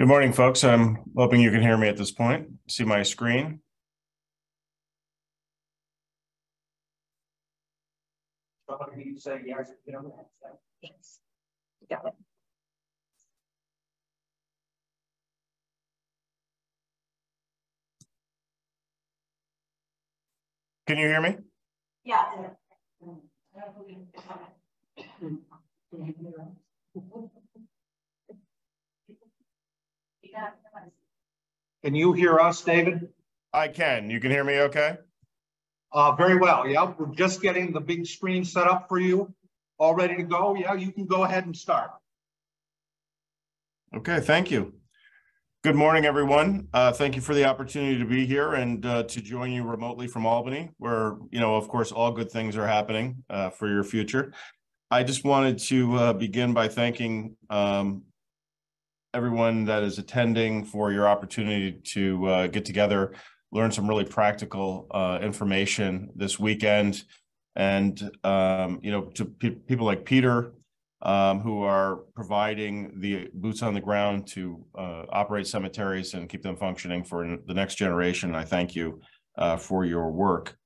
Good morning, folks. I'm hoping you can hear me at this point. See my screen? Yes. Got it. Can you hear me? Yeah. Can you hear us, David? I can. You can hear me okay? Uh, very well. Yeah, we're just getting the big screen set up for you. All ready to go. Yeah, you can go ahead and start. Okay, thank you. Good morning, everyone. Uh, thank you for the opportunity to be here and uh, to join you remotely from Albany, where, you know, of course, all good things are happening uh, for your future. I just wanted to uh, begin by thanking um, everyone that is attending for your opportunity to uh, get together, learn some really practical uh, information this weekend. And, um, you know, to pe people like Peter, um, who are providing the boots on the ground to uh, operate cemeteries and keep them functioning for the next generation. I thank you uh, for your work.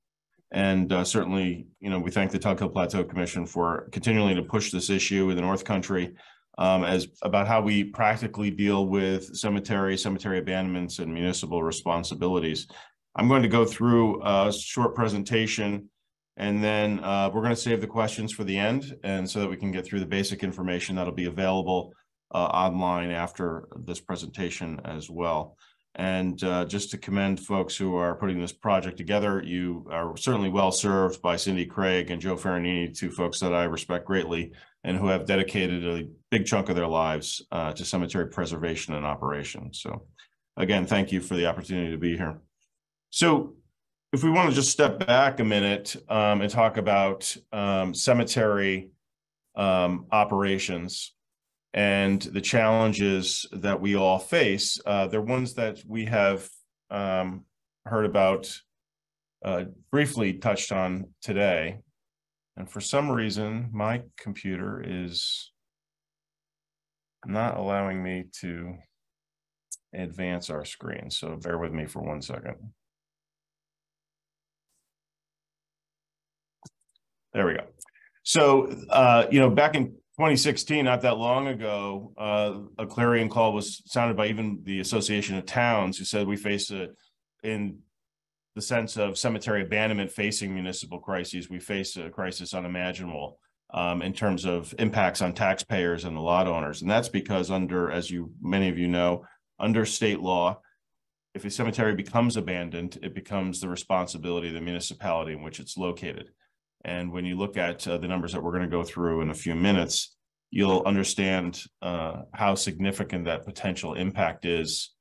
And uh, certainly, you know, we thank the Tug Hill Plateau Commission for continuing to push this issue in the North Country um, as about how we practically deal with cemetery, cemetery abandonments, and municipal responsibilities. I'm going to go through a short presentation and then uh, we're going to save the questions for the end and so that we can get through the basic information that'll be available uh, online after this presentation as well. And uh, just to commend folks who are putting this project together, you are certainly well served by Cindy Craig and Joe Farinini, two folks that I respect greatly and who have dedicated a big chunk of their lives uh, to cemetery preservation and operation. So again, thank you for the opportunity to be here. So if we want to just step back a minute um, and talk about um, cemetery um, operations and the challenges that we all face, uh, they're ones that we have um, heard about, uh, briefly touched on today. And for some reason, my computer is not allowing me to advance our screen. So bear with me for one second. There we go. So, uh, you know, back in 2016, not that long ago, uh, a clarion call was sounded by even the Association of Towns, who said we face a, in the sense of cemetery abandonment facing municipal crises, we face a crisis unimaginable um, in terms of impacts on taxpayers and the lot owners. And that's because under, as you many of you know, under state law, if a cemetery becomes abandoned, it becomes the responsibility of the municipality in which it's located. And when you look at uh, the numbers that we're going to go through in a few minutes, you'll understand uh, how significant that potential impact is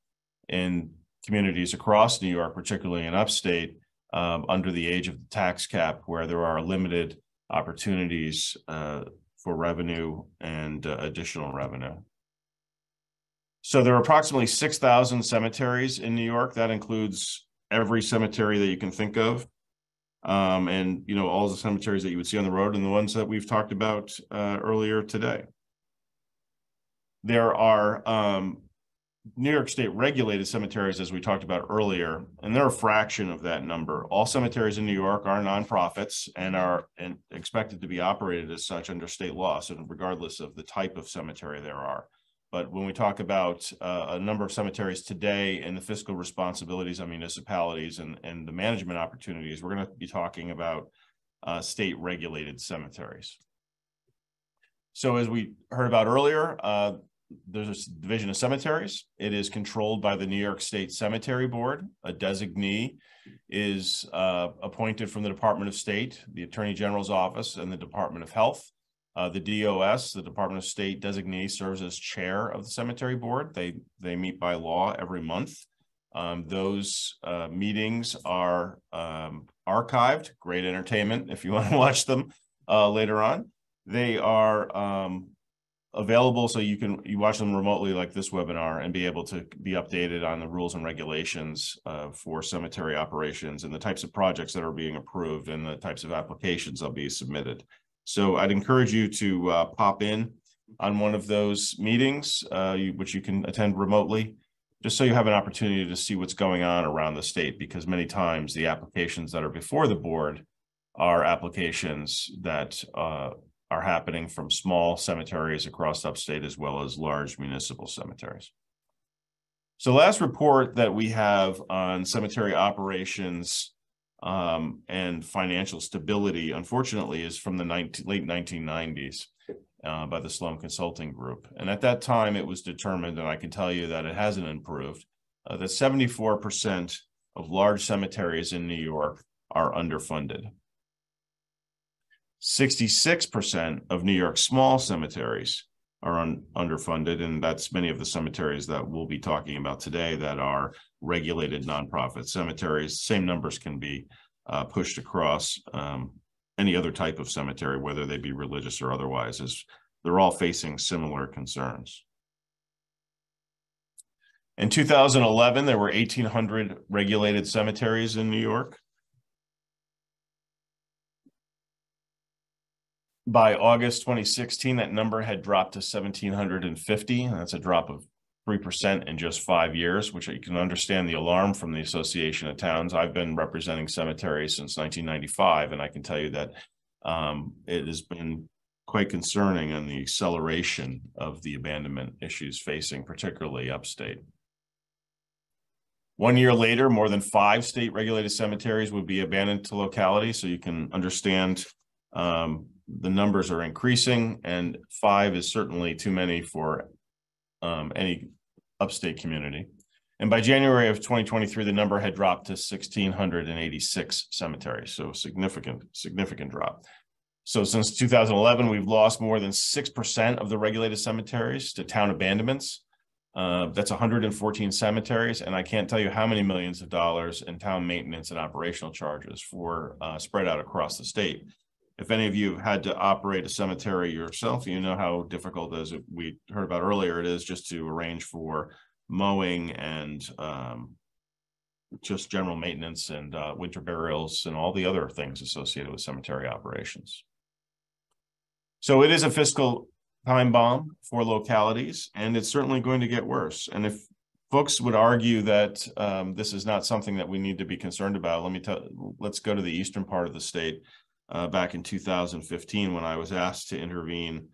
in communities across New York, particularly in upstate, um, under the age of the tax cap, where there are limited opportunities uh, for revenue and uh, additional revenue. So there are approximately 6,000 cemeteries in New York. That includes every cemetery that you can think of um, and you know all the cemeteries that you would see on the road and the ones that we've talked about uh, earlier today. There are um, New York State regulated cemeteries, as we talked about earlier, and they're a fraction of that number. All cemeteries in New York are nonprofits and are and expected to be operated as such under state law, so regardless of the type of cemetery there are. But when we talk about uh, a number of cemeteries today and the fiscal responsibilities of municipalities and, and the management opportunities, we're going to be talking about uh, state regulated cemeteries. So as we heard about earlier, uh, there's a division of cemeteries. It is controlled by the New York State Cemetery Board. A designee is uh, appointed from the Department of State, the Attorney General's office, and the Department of Health. Uh, the DOS, the Department of State designee, serves as chair of the cemetery board. They they meet by law every month. Um, those uh, meetings are um, archived. Great entertainment if you want to watch them uh, later on. They are um, available so you can you watch them remotely like this webinar and be able to be updated on the rules and regulations uh, for cemetery operations and the types of projects that are being approved and the types of applications that'll be submitted. So I'd encourage you to uh, pop in on one of those meetings, uh, you- which you can attend remotely, just so you have an opportunity to see what's going on around the state, because many times the applications that are before the board are applications that uh, are happening from small cemeteries across upstate as well as large municipal cemeteries. So last report that we have on cemetery operations um, and financial stability, unfortunately, is from the 19 late nineteen nineties uh, by the Sloan Consulting Group. And at that time, it was determined, and I can tell you that it hasn't improved, uh, that seventy-four percent of large cemeteries in New York are underfunded. Sixty-six percent of New York small cemeteries are un- underfunded, and that's many of the cemeteries that we'll be talking about today that are regulated nonprofit cemeteries. Same numbers can be uh, pushed across um, any other type of cemetery, whether they be religious or otherwise, is they're all facing similar concerns. In two thousand eleven, there were eighteen hundred regulated cemeteries in New York. By August twenty sixteen, that number had dropped to seventeen hundred and fifty, and that's a drop of three percent in just five years, which you can understand the alarm from the Association of Towns. I've been representing cemeteries since nineteen ninety-five, and I can tell you that um, it has been quite concerning on the acceleration of the abandonment issues facing particularly upstate. One year later, more than five state regulated cemeteries would be abandoned to locality, so you can understand um, the numbers are increasing and five is certainly too many for um, any upstate community. And by January of twenty twenty-three, the number had dropped to sixteen hundred and eighty-six cemeteries, so significant, significant drop. So since two thousand eleven, we've lost more than six percent of the regulated cemeteries to town abandonments. Uh, that's hundred and fourteen cemeteries, and I can't tell you how many millions of dollars in town maintenance and operational charges for uh, spread out across the state. If any of you have had to operate a cemetery yourself, you know how difficult as we heard about earlier, it is just to arrange for mowing and um, just general maintenance and uh, winter burials and all the other things associated with cemetery operations. So it is a fiscal time bomb for localities, and it's certainly going to get worse. And if folks would argue that um, this is not something that we need to be concerned about, let me tell, let's go to the eastern part of the state. Uh, back in 2015, when I was asked to intervene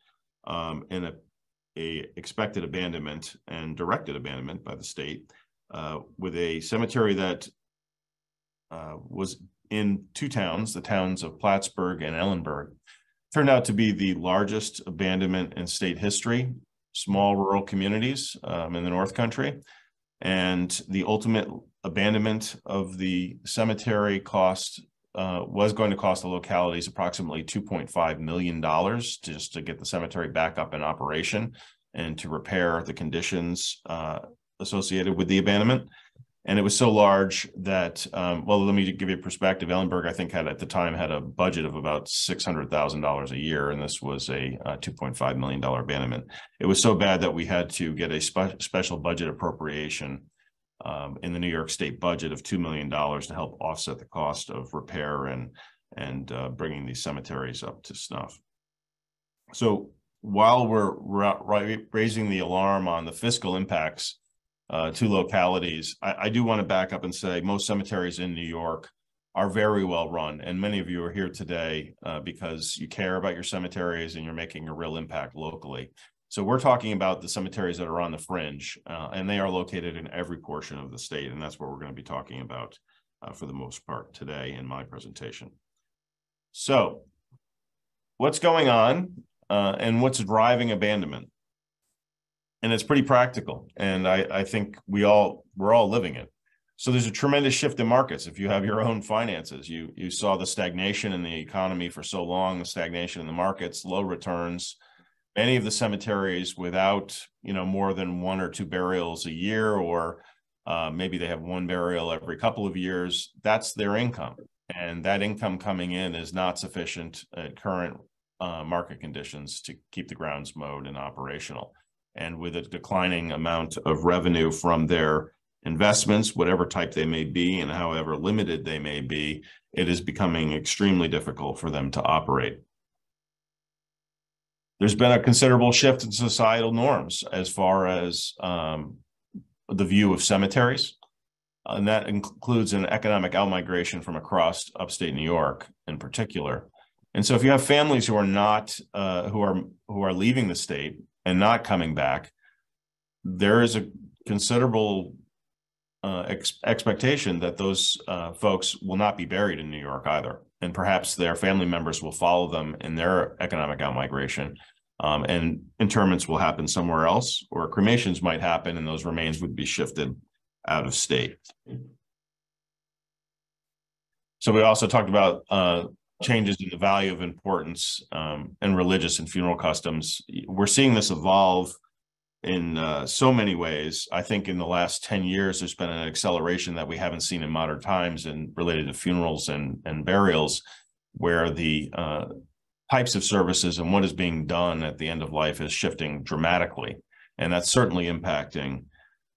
um, in a, a expected abandonment and directed abandonment by the state uh, with a cemetery that uh, was in two towns, the towns of Plattsburgh and Ellenburg, turned out to be the largest abandonment in state history, small rural communities um, in the North Country. And the ultimate abandonment of the cemetery cost uh, was going to cost the localities approximately $2.5 million just to get the cemetery back up in operation and to repair the conditions uh, associated with the abandonment. And it was so large that, um, well, let me give you a perspective. Ellenburg, I think, had at the time had a budget of about six hundred thousand dollars a year, and this was a uh, two point five million dollar abandonment. It was so bad that we had to get a spe- special budget appropriation um, in the New York State budget of two million dollars to help offset the cost of repair and and uh, bringing these cemeteries up to snuff. So while we're ra- ra- raising the alarm on the fiscal impacts uh, to localities, I, I do want to back up and say most cemeteries in New York are very well run, and many of you are here today uh, because you care about your cemeteries and you're making a real impact locally. So we're talking about the cemeteries that are on the fringe, uh, and they are located in every portion of the state, and that's what we're going to be talking about uh, for the most part today in my presentation. So, what's going on, uh, and what's driving abandonment? And it's pretty practical, and I, I think we all we're all living it. So there's a tremendous shift in markets. If you have your own finances, you you saw the stagnation in the economy for so long, the stagnation in the markets, low returns many of the cemeteries without you know more than one or two burials a year or uh, maybe they have one burial every couple of years that's their income. And that income coming in is not sufficient at current uh, market conditions to keep the grounds mowed and operational. And with a declining amount of revenue from their investments whatever type they may be and however limited they may be it is becoming extremely difficult for them to operate there's been a considerable shift in societal norms as far as um, the view of cemeteries. And that includes an economic outmigration from across upstate New York in particular. And so if you have families who are not, uh, who are, who are leaving the state and not coming back, there is a considerable uh, ex- expectation that those uh, folks will not be buried in New York either. And perhaps their family members will follow them in their economic outmigration. Um, and interments will happen somewhere else, or cremations might happen, and those remains would be shifted out of state. So we also talked about uh, changes in the value of importance um, and religious and funeral customs. We're seeing this evolve in uh, so many ways. I think in the last 10 years, there's been an acceleration that we haven't seen in modern times and related to funerals and, and burials, where the uh, types of services and what is being done at the end of life is shifting dramatically. And that's certainly impacting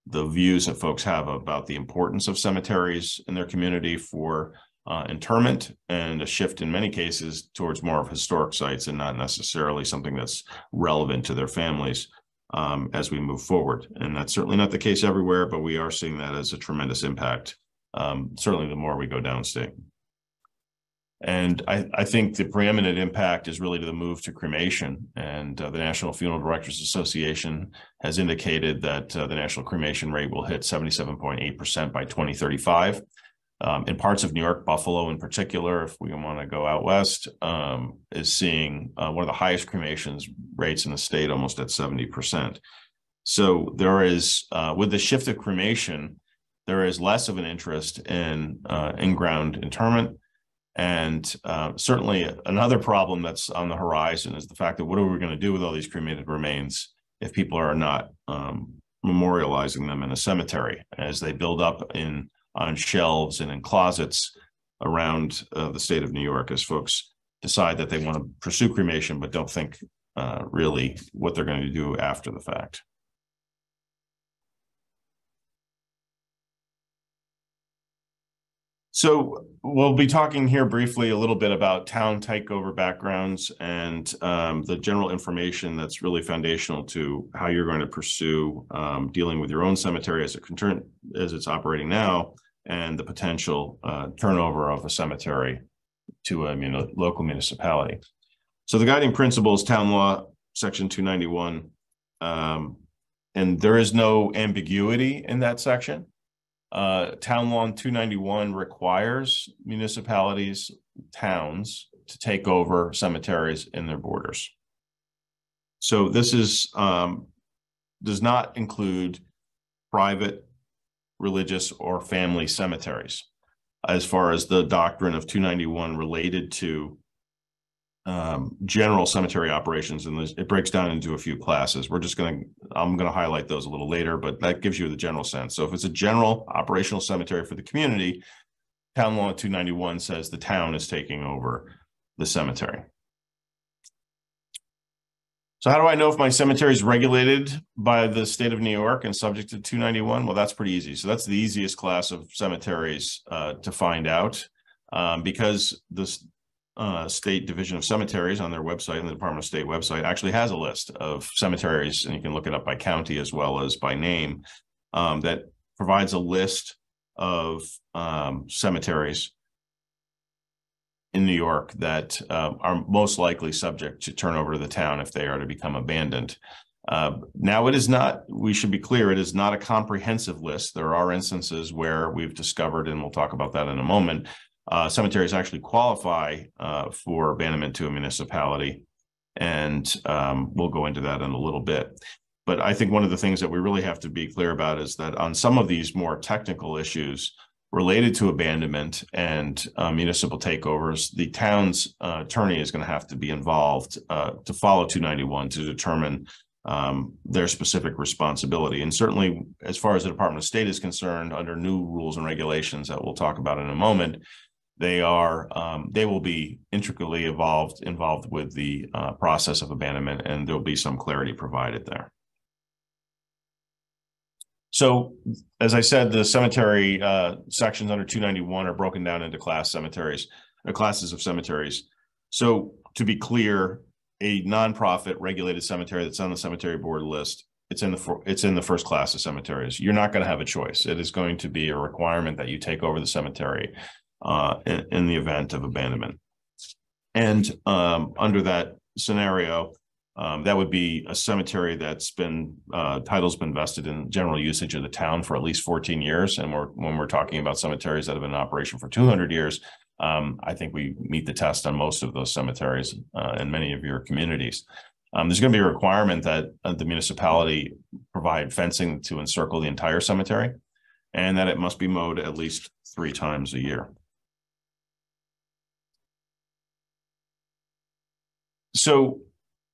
the views that folks have about the importance of cemeteries in their community for uh, interment and a shift in many cases towards more of historic sites and not necessarily something that's relevant to their families um, as we move forward. And that's certainly not the case everywhere, but we are seeing that as a tremendous impact, um, certainly the more we go downstate. And I, I think the preeminent impact is really to the move to cremation. And uh, the National Funeral Directors Association has indicated that uh, the national cremation rate will hit 77.8% by 2035. Um, in parts of New York, Buffalo in particular, if we want to go out west, um, is seeing uh, one of the highest cremations rates in the state, almost at 70%. So there is, uh, with the shift of cremation, there is less of an interest in uh, in-ground interment. And uh, certainly another problem that's on the horizon is the fact that what are we going to do with all these cremated remains if people are not um, memorializing them in a cemetery as they build up in on shelves and in closets around uh, the state of New York as folks decide that they want to pursue cremation but don't think uh, really what they're going to do after the fact. So we'll be talking here briefly a little bit about town takeover backgrounds and um, the general information that's really foundational to how you're going to pursue um, dealing with your own cemetery as it as it's operating now, and the potential uh, turnover of a cemetery to a local municipality. So the guiding principle is town law, section two ninety one, um, and there is no ambiguity in that section. Uh, town law two ninety-one requires municipalities, towns to take over cemeteries in their borders. So this is, um, does not include private, religious or family cemeteries. As far as the doctrine of two ninety-one related to um, general cemetery operations, and it breaks down into a few classes. We're just gonna, I'm gonna highlight those a little later, but that gives you the general sense. So if it's a general operational cemetery for the community, town law two ninety-one says the town is taking over the cemetery. So how do I know if my cemetery is regulated by the state of New York and subject to two ninety-one? Well, that's pretty easy. So that's the easiest class of cemeteries uh, to find out. Um, because the uh, State Division of Cemeteries on their website, and the Department of State website, actually has a list of cemeteries, and you can look it up by county as well as by name, um, that provides a list of um, cemeteries in New York that uh, are most likely subject to turnover to the town if they are to become abandoned. Uh, now, it is not, we should be clear, it is not a comprehensive list. There are instances where we've discovered, and we'll talk about that in a moment, uh, cemeteries actually qualify uh, for abandonment to a municipality. And um, we'll go into that in a little bit. But I think one of the things that we really have to be clear about is that on some of these more technical issues related to abandonment and uh, municipal takeovers, the town's uh, attorney is going to have to be involved uh, to follow 291 to determine um, their specific responsibility. And certainly, as far as the Department of State is concerned, under new rules and regulations that we'll talk about in a moment, they are um, they will be intricately involved involved with the uh, process of abandonment, and there'll be some clarity provided there. So, as I said, the cemetery uh, sections under 291 are broken down into class cemeteries, uh, classes of cemeteries. So, to be clear, a nonprofit regulated cemetery that's on the cemetery board list, it's in the, it's in the first class of cemeteries. You're not going to have a choice. It is going to be a requirement that you take over the cemetery uh, in, in the event of abandonment. And um, under that scenario, um, that would be a cemetery that's been, uh, title's been vested in general usage of the town for at least fourteen years. And we're, when we're talking about cemeteries that have been in operation for two hundred years, um, I think we meet the test on most of those cemeteries, uh, in many of your communities. Um, there's gonna be a requirement that uh, the municipality provide fencing to encircle the entire cemetery. And that it must be mowed at least three times a year. So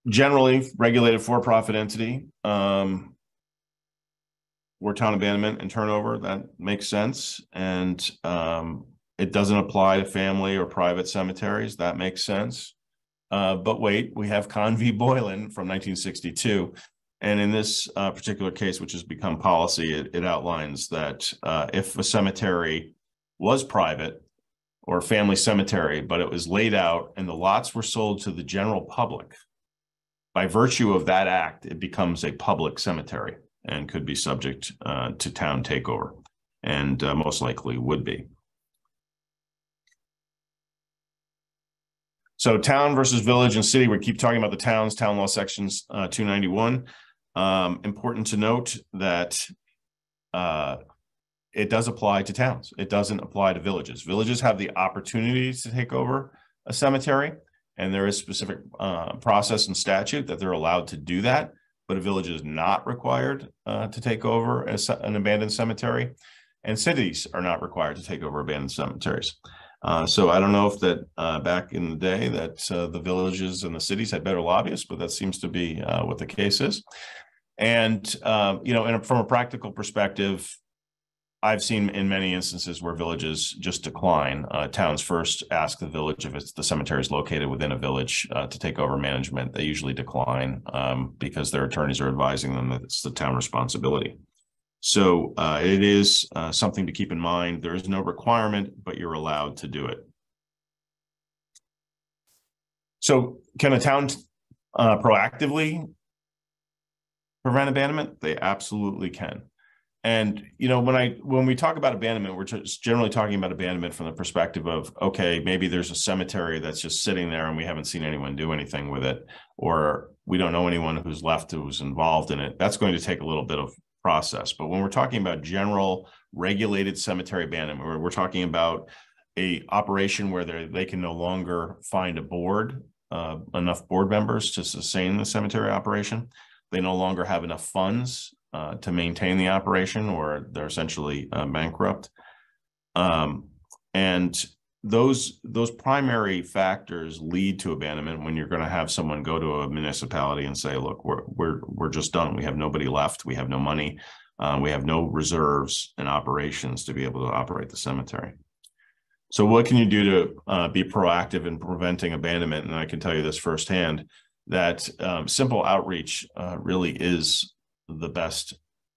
generally regulated for-profit entity, um. Town abandonment and turnover, that makes sense, and um, it doesn't apply to family or private cemeteries, that makes sense. Uh, but wait, we have Con v Boylan from nineteen sixty-two. And in this uh particular case, which has become policy, it it outlines that uh if a cemetery was private. Or family cemetery, but it was laid out and the lots were sold to the general public by virtue of that act, it becomes a public cemetery and could be subject uh, to town takeover and uh, most likely would be. So town versus village and city, we keep talking about the towns, town law sections uh, two ninety-one. Um, important to note that uh, it does apply to towns. It doesn't apply to villages. Villages have the opportunity to take over a cemetery. And there is specific uh process and statute that they're allowed to do that. But a village is not required uh to take over an abandoned cemetery. And cities are not required to take over abandoned cemeteries. Uh, so I don't know if that uh back in the day that uh the villages and the cities had better lobbyists, but that seems to be uh what the case is. And um, you know, and from a practical perspective, I've seen in many instances where villages just decline. Uh, towns first ask the village if it's the cemetery is located within a village uh, to take over management. They usually decline um, because their attorneys are advising them that it's the town responsibility. So uh, it is uh, something to keep in mind. There is no requirement, but you're allowed to do it. So can a town uh, proactively prevent abandonment? They absolutely can. And, you know, when I, when we talk about abandonment, we're just generally talking about abandonment from the perspective of, okay, maybe there's a cemetery that's just sitting there and we haven't seen anyone do anything with it. Or we don't know anyone who's left who's involved in it. That's going to take a little bit of process. But when we're talking about general regulated cemetery abandonment, we're, we're talking about a operation where they, they can no longer find a board, uh, enough board members to sustain the cemetery operation. They no longer have enough funds uh, to maintain the operation or they're essentially uh, bankrupt. Um, and those, those primary factors lead to abandonment when you're going to have someone go to a municipality and say, look, we're, we're, we're just done. We have nobody left. We have no money. Uh, we have no reserves and operations to be able to operate the cemetery. So what can you do to uh, be proactive in preventing abandonment? And I can tell you this firsthand, that um, simple outreach uh, really is the best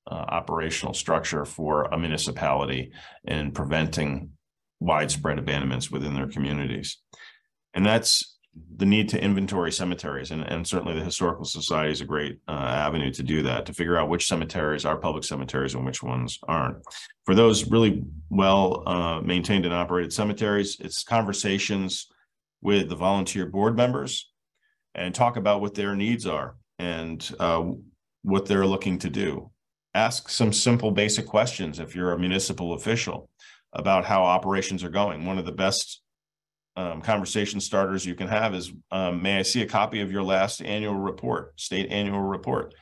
uh, operational structure for a municipality in preventing widespread abandonments within their communities. And that's the need to inventory cemeteries and, and certainly the historical society is a great uh, avenue to do that to figure out which cemeteries are public cemeteries and which ones aren't for those really well uh, maintained and operated cemeteries it's conversations with the volunteer board members and talk about what their needs are and uh, what they're looking to do. Ask some simple basic questions if you're a municipal official about how operations are going. One of the best um, conversation starters you can have is, um, may I see a copy of your last annual report, state annual report,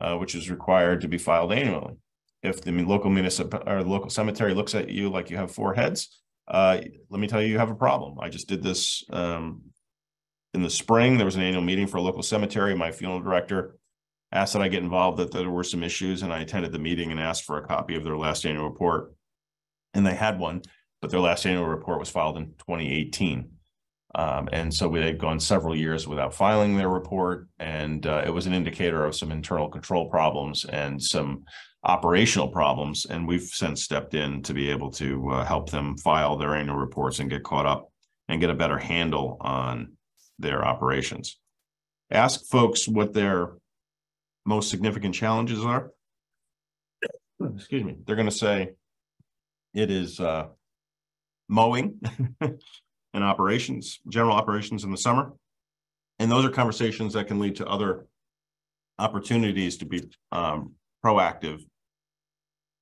uh, which is required to be filed annually. If the local municipal or local cemetery looks at you like you have four heads, uh, let me tell you, you have a problem. I just did this um, in the spring. There was an annual meeting for a local cemetery. My funeral director asked that I get involved, that there were some issues, and I attended the meeting and asked for a copy of their last annual report. And they had one, but their last annual report was filed in twenty eighteen. Um, and so we had gone several years without filing their report, and uh, it was an indicator of some internal control problems and some operational problems. And we've since stepped in to be able to uh, help them file their annual reports and get caught up and get a better handle on their operations. ask folks what their most significant challenges are. Excuse me, they're gonna say it is uh mowing and operations, general operations in the summer. And those are conversations that can lead to other opportunities to be um proactive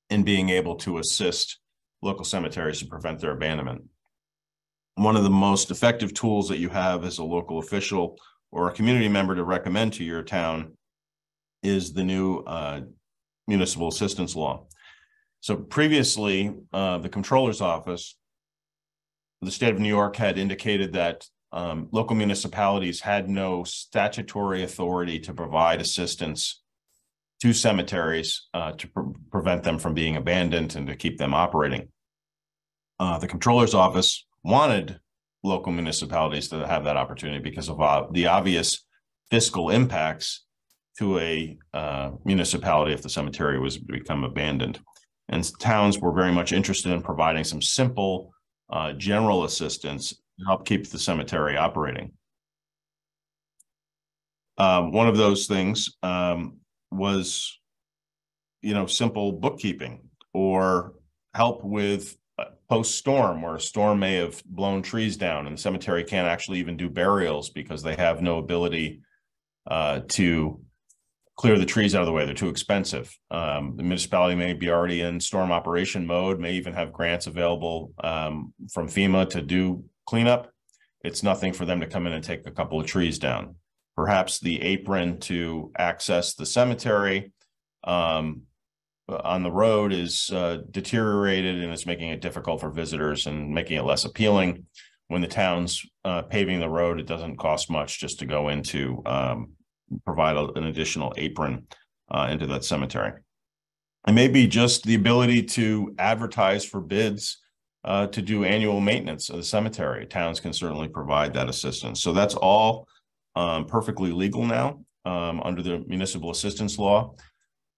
in being able to assist local cemeteries to prevent their abandonment. One of the most effective tools that you have as a local official or a community member to recommend to your town is the new uh municipal assistance law. So previously, uh, the comptroller's office, the state of New York had indicated that um, local municipalities had no statutory authority to provide assistance to cemeteries uh, to pre- prevent them from being abandoned and to keep them operating. Uh, the comptroller's office wanted local municipalities to have that opportunity because of uh, the obvious fiscal impacts to a uh, municipality if the cemetery was to become abandoned. And towns were very much interested in providing some simple uh, general assistance to help keep the cemetery operating. Um, one of those things um, was, you know, simple bookkeeping or help with uh, post-storm where a storm may have blown trees down and the cemetery can't actually even do burials because they have no ability uh, to clear the trees out of the way. They're too expensive. Um, the municipality may be already in storm operation mode, may even have grants available um, from FEMA to do cleanup. It's nothing for them to come in and take a couple of trees down. Perhaps the apron to access the cemetery um, on the road is uh, deteriorated and it's making it difficult for visitors and making it less appealing. When the town's uh, paving the road, it doesn't cost much just to go into um, provide a- an additional apron uh, into that cemetery. And maybe just the ability to advertise for bids uh, to do annual maintenance of the cemetery. Towns can certainly provide that assistance. So that's all um, perfectly legal now um, under the municipal assistance law.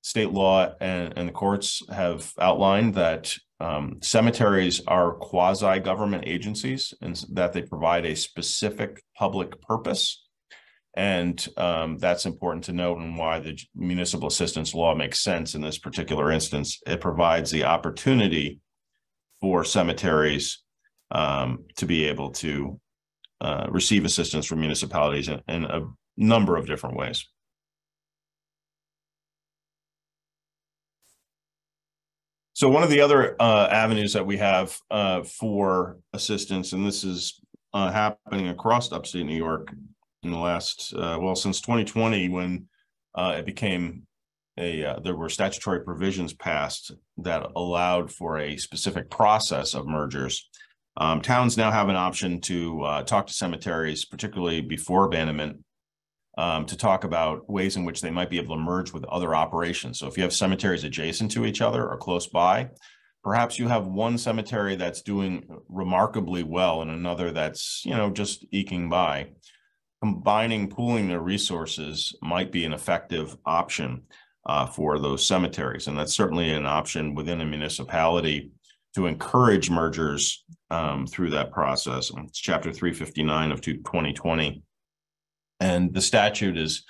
State law and, and the courts have outlined that um, cemeteries are quasi-government agencies and that they provide a specific public purpose. And um, that's important to note and why the municipal assistance law makes sense in this particular instance. It provides the opportunity for cemeteries um, to be able to uh, receive assistance from municipalities in, in a number of different ways. So one of the other uh, avenues that we have uh, for assistance, and this is uh, happening across upstate New York in the last, uh, well, since 2020, when uh, it became a, uh, there were statutory provisions passed that allowed for a specific process of mergers. Um, towns now have an option to uh, talk to cemeteries, particularly before abandonment, um, to talk about ways in which they might be able to merge with other operations. So if you have cemeteries adjacent to each other or close by, perhaps you have one cemetery that's doing remarkably well and another that's, you know, just eking by. Combining, pooling their resources might be an effective option uh, for those cemeteries. And that's certainly an option within a municipality to encourage mergers um, through that process. It's chapter 359 of 2020. And the statute is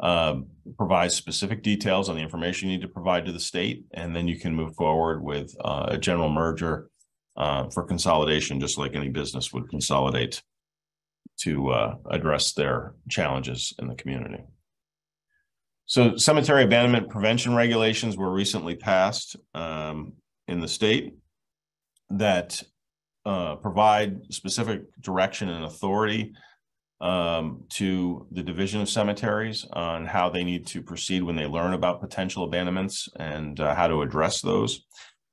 uh, provides specific details on the information you need to provide to the state, and then you can move forward with uh, a general merger uh, for consolidation, just like any business would consolidate to uh, address their challenges in the community. So cemetery abandonment prevention regulations were recently passed um, in the state that uh, provide specific direction and authority um, to the Division of Cemeteries on how they need to proceed when they learn about potential abandonments and uh, how to address those.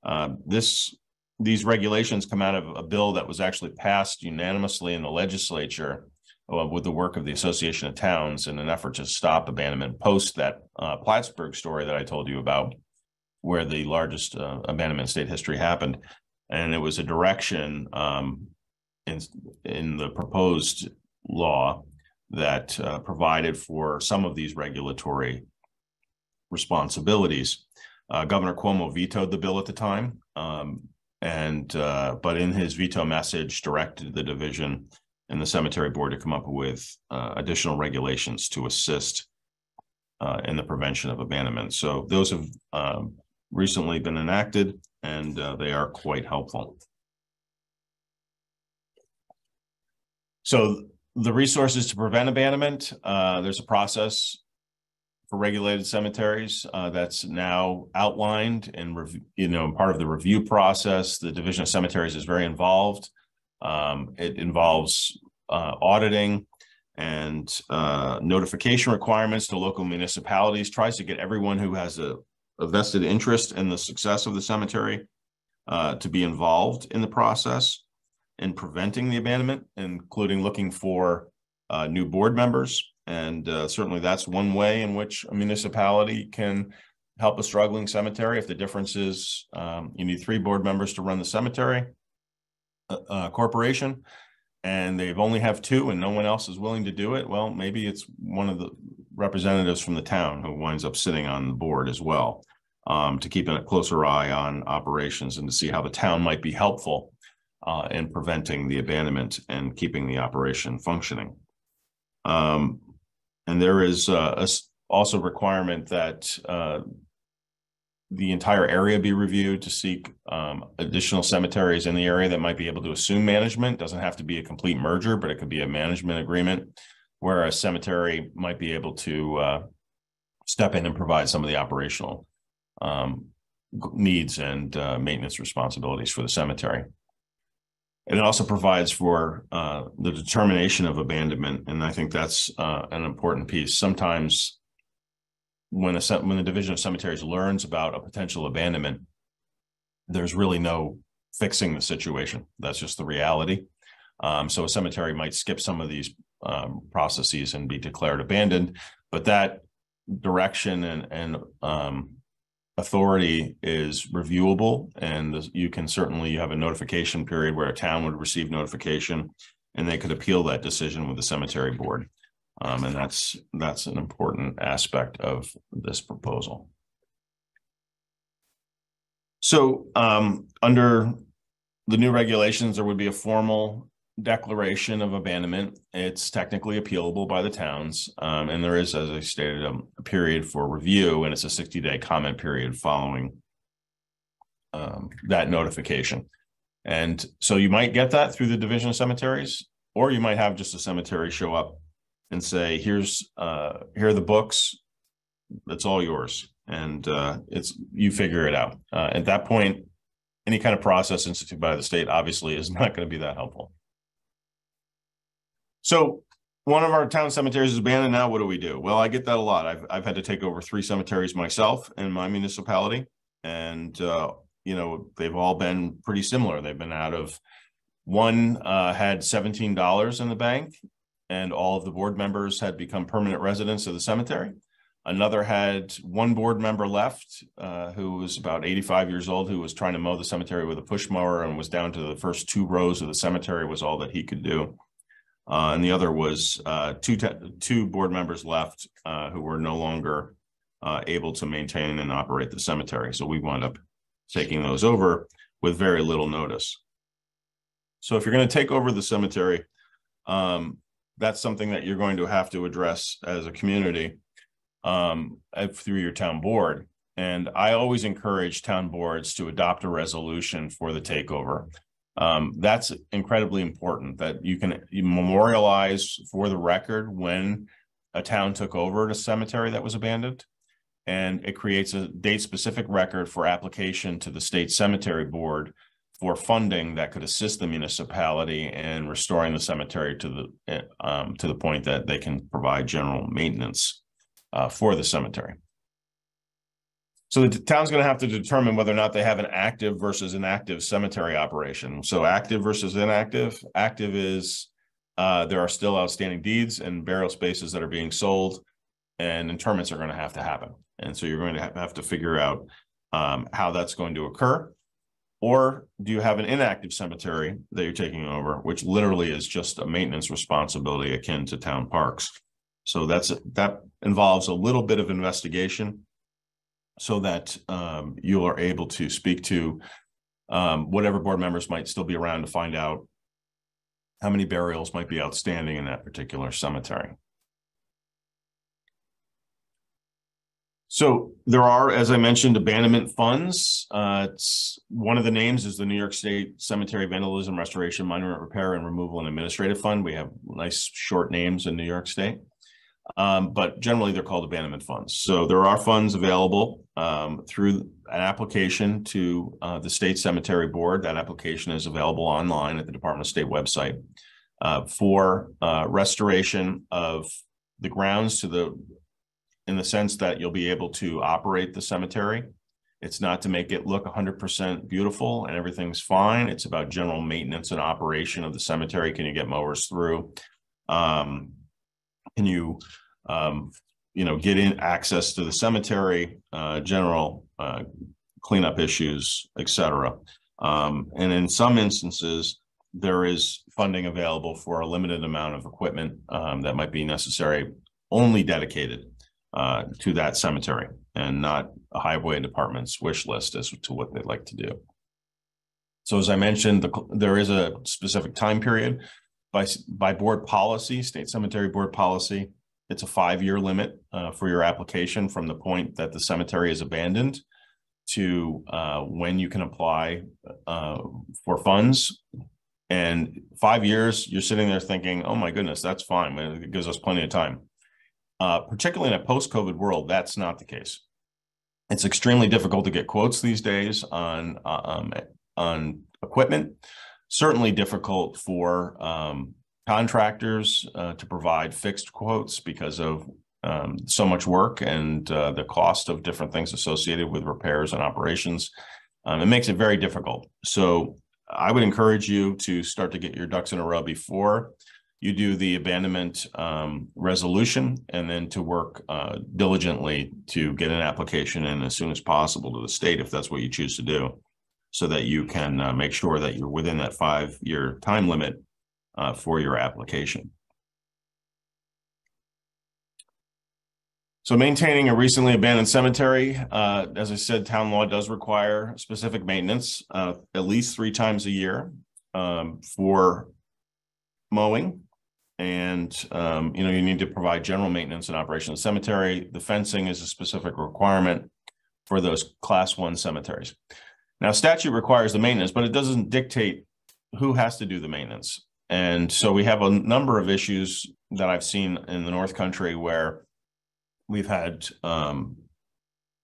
Uh, this these regulations come out of a bill that was actually passed unanimously in the legislature uh, with the work of the Association of Towns in an effort to stop abandonment post that uh, Plattsburgh story that I told you about, where the largest uh, abandonment in state history happened. And it was a direction um, in, in the proposed law that uh, provided for some of these regulatory responsibilities. Uh, Governor Cuomo vetoed the bill at the time, um, and uh, but in his veto message directed the division and the cemetery board to come up with uh, additional regulations to assist uh, in the prevention of abandonment. So those have um, recently been enacted and uh, they are quite helpful. So the resources to prevent abandonment, uh, there's a process for regulated cemeteries, uh, that's now outlined and you know, part of the review process. The Division of Cemeteries is very involved. Um, it involves, uh, auditing and, uh, notification requirements to local municipalities, tries to get everyone who has a, a vested interest in the success of the cemetery, uh, to be involved in the process in preventing the abandonment, including looking for, uh, new board members. And uh, certainly that's one way in which a municipality can help a struggling cemetery. If the difference is um, you need three board members to run the cemetery uh, uh, corporation, and they've only have two and no one else is willing to do it, well, maybe it's one of the representatives from the town who winds up sitting on the board as well um, to keep a closer eye on operations and to see how the town might be helpful uh, in preventing the abandonment and keeping the operation functioning. Um, and there is uh, a also requirement that uh, the entire area be reviewed to seek um, additional cemeteries in the area that might be able to assume management. Doesn't have to be a complete merger, but it could be a management agreement where a cemetery might be able to uh, step in and provide some of the operational um, needs and uh, maintenance responsibilities for the cemetery. And it also provides for uh, the determination of abandonment, and I think that's uh, an important piece. Sometimes when a, when the Division of Cemeteries learns about a potential abandonment, there's really no fixing the situation. That's just the reality. Um, so a cemetery might skip some of these um, processes and be declared abandoned, but that direction and, and um, authority is reviewable and you can certainly, you have a notification period where a town would receive notification and they could appeal that decision with the cemetery board. Um, and that's, that's an important aspect of this proposal. So, um, under the new regulations, there would be a formal declaration of abandonment. It's technically appealable by the towns. Um, and there is, as I stated, um, a period for review and it's a sixty day comment period following um, that notification. And so you might get that through the Division of Cemeteries, or you might have just a cemetery show up and say, here's, uh, here are the books. It's all yours. And, uh, it's, you figure it out. Uh, at that point, any kind of process instituted by the state obviously is not going to be that helpful. So one of our town cemeteries is abandoned now. What do we do? Well, I get that a lot. I've, I've had to take over three cemeteries myself in my municipality. And, uh, you know, they've all been pretty similar. They've been out of, one, uh, had seventeen dollars in the bank. And all of the board members had become permanent residents of the cemetery. Another had one board member left, uh, who was about eighty-five years old, who was trying to mow the cemetery with a push mower and was down to the first two rows of the cemetery was all that he could do. Uh, and the other was, uh, two, two board members left, uh, who were no longer, uh, able to maintain and operate the cemetery. So we wound up taking those over with very little notice. So if you're going to take over the cemetery, um, that's something that you're going to have to address as a community um, through your town board. And I always encourage town boards to adopt a resolution for the takeover. Um, that's incredibly important that you can memorialize for the record when a town took over a cemetery that was abandoned. And it creates a date specific record for application to the state cemetery board for funding that could assist the municipality in restoring the cemetery to the eh, um, to the point that they can provide general maintenance uh, for the cemetery. So the town's gonna have to determine whether or not they have an active versus inactive cemetery operation. So active versus inactive, active is uh, there are still outstanding deeds and burial spaces that are being sold. And interments are gonna have to happen. And so you're going to have- have to figure out um, how that's going to occur. Or do you have an inactive cemetery that you're taking over, which literally is just a maintenance responsibility akin to town parks? So that's, that involves a little bit of investigation. So that um you are able to speak to um whatever board members might still be around to find out. how many burials might be outstanding in that particular cemetery. So there are, as I mentioned, abandonment funds. Uh, one of the names is the New York State Cemetery Vandalism Restoration Monument Repair and Removal and Administrative Fund. We have nice short names in New York State. Um, but generally they're called abandonment funds. So there are funds available um, through an application to uh, the State Cemetery Board. That application is available online at the Department of State website uh, for uh, restoration of the grounds to the in the sense that you'll be able to operate the cemetery. It's not to make it look 100% beautiful and everything's fine. It's about general maintenance and operation of the cemetery. Can you get mowers through? Um, can you, um, you know, get in access to the cemetery, uh, general uh, cleanup issues, et cetera. Um, and in some instances, there is funding available for a limited amount of equipment um, that might be necessary, only dedicated uh, to that cemetery and not a highway department's wish list as to what they'd like to do. So as I mentioned, the, there is a specific time period by, by board policy, state cemetery board policy. It's a five-year limit uh, for your application from the point that the cemetery is abandoned to uh, when you can apply uh, for funds. And five years, you're sitting there thinking, oh my goodness, that's fine. It gives us plenty of time. Uh, particularly in a post-COVID world, that's not the case. It's extremely difficult to get quotes these days on uh, um, on equipment. Certainly difficult for um, contractors uh, to provide fixed quotes because of um, so much work and uh, the cost of different things associated with repairs and operations. Um, it makes it very difficult. So I would encourage you to start to get your ducks in a row before you do the abandonment um, resolution and then to work uh, diligently to get an application in as soon as possible to the state if that's what you choose to do so that you can uh, make sure that you're within that five year time limit uh, for your application. So maintaining a recently abandoned cemetery, uh, as I said, town law does require specific maintenance uh, at least three times a year um, for mowing, and, um, you know, you need to provide general maintenance and operation of the cemetery. The fencing is a specific requirement for those class one cemeteries. Now statute requires the maintenance, but it doesn't dictate who has to do the maintenance. And so we have a number of issues that I've seen in the North Country where we've had um,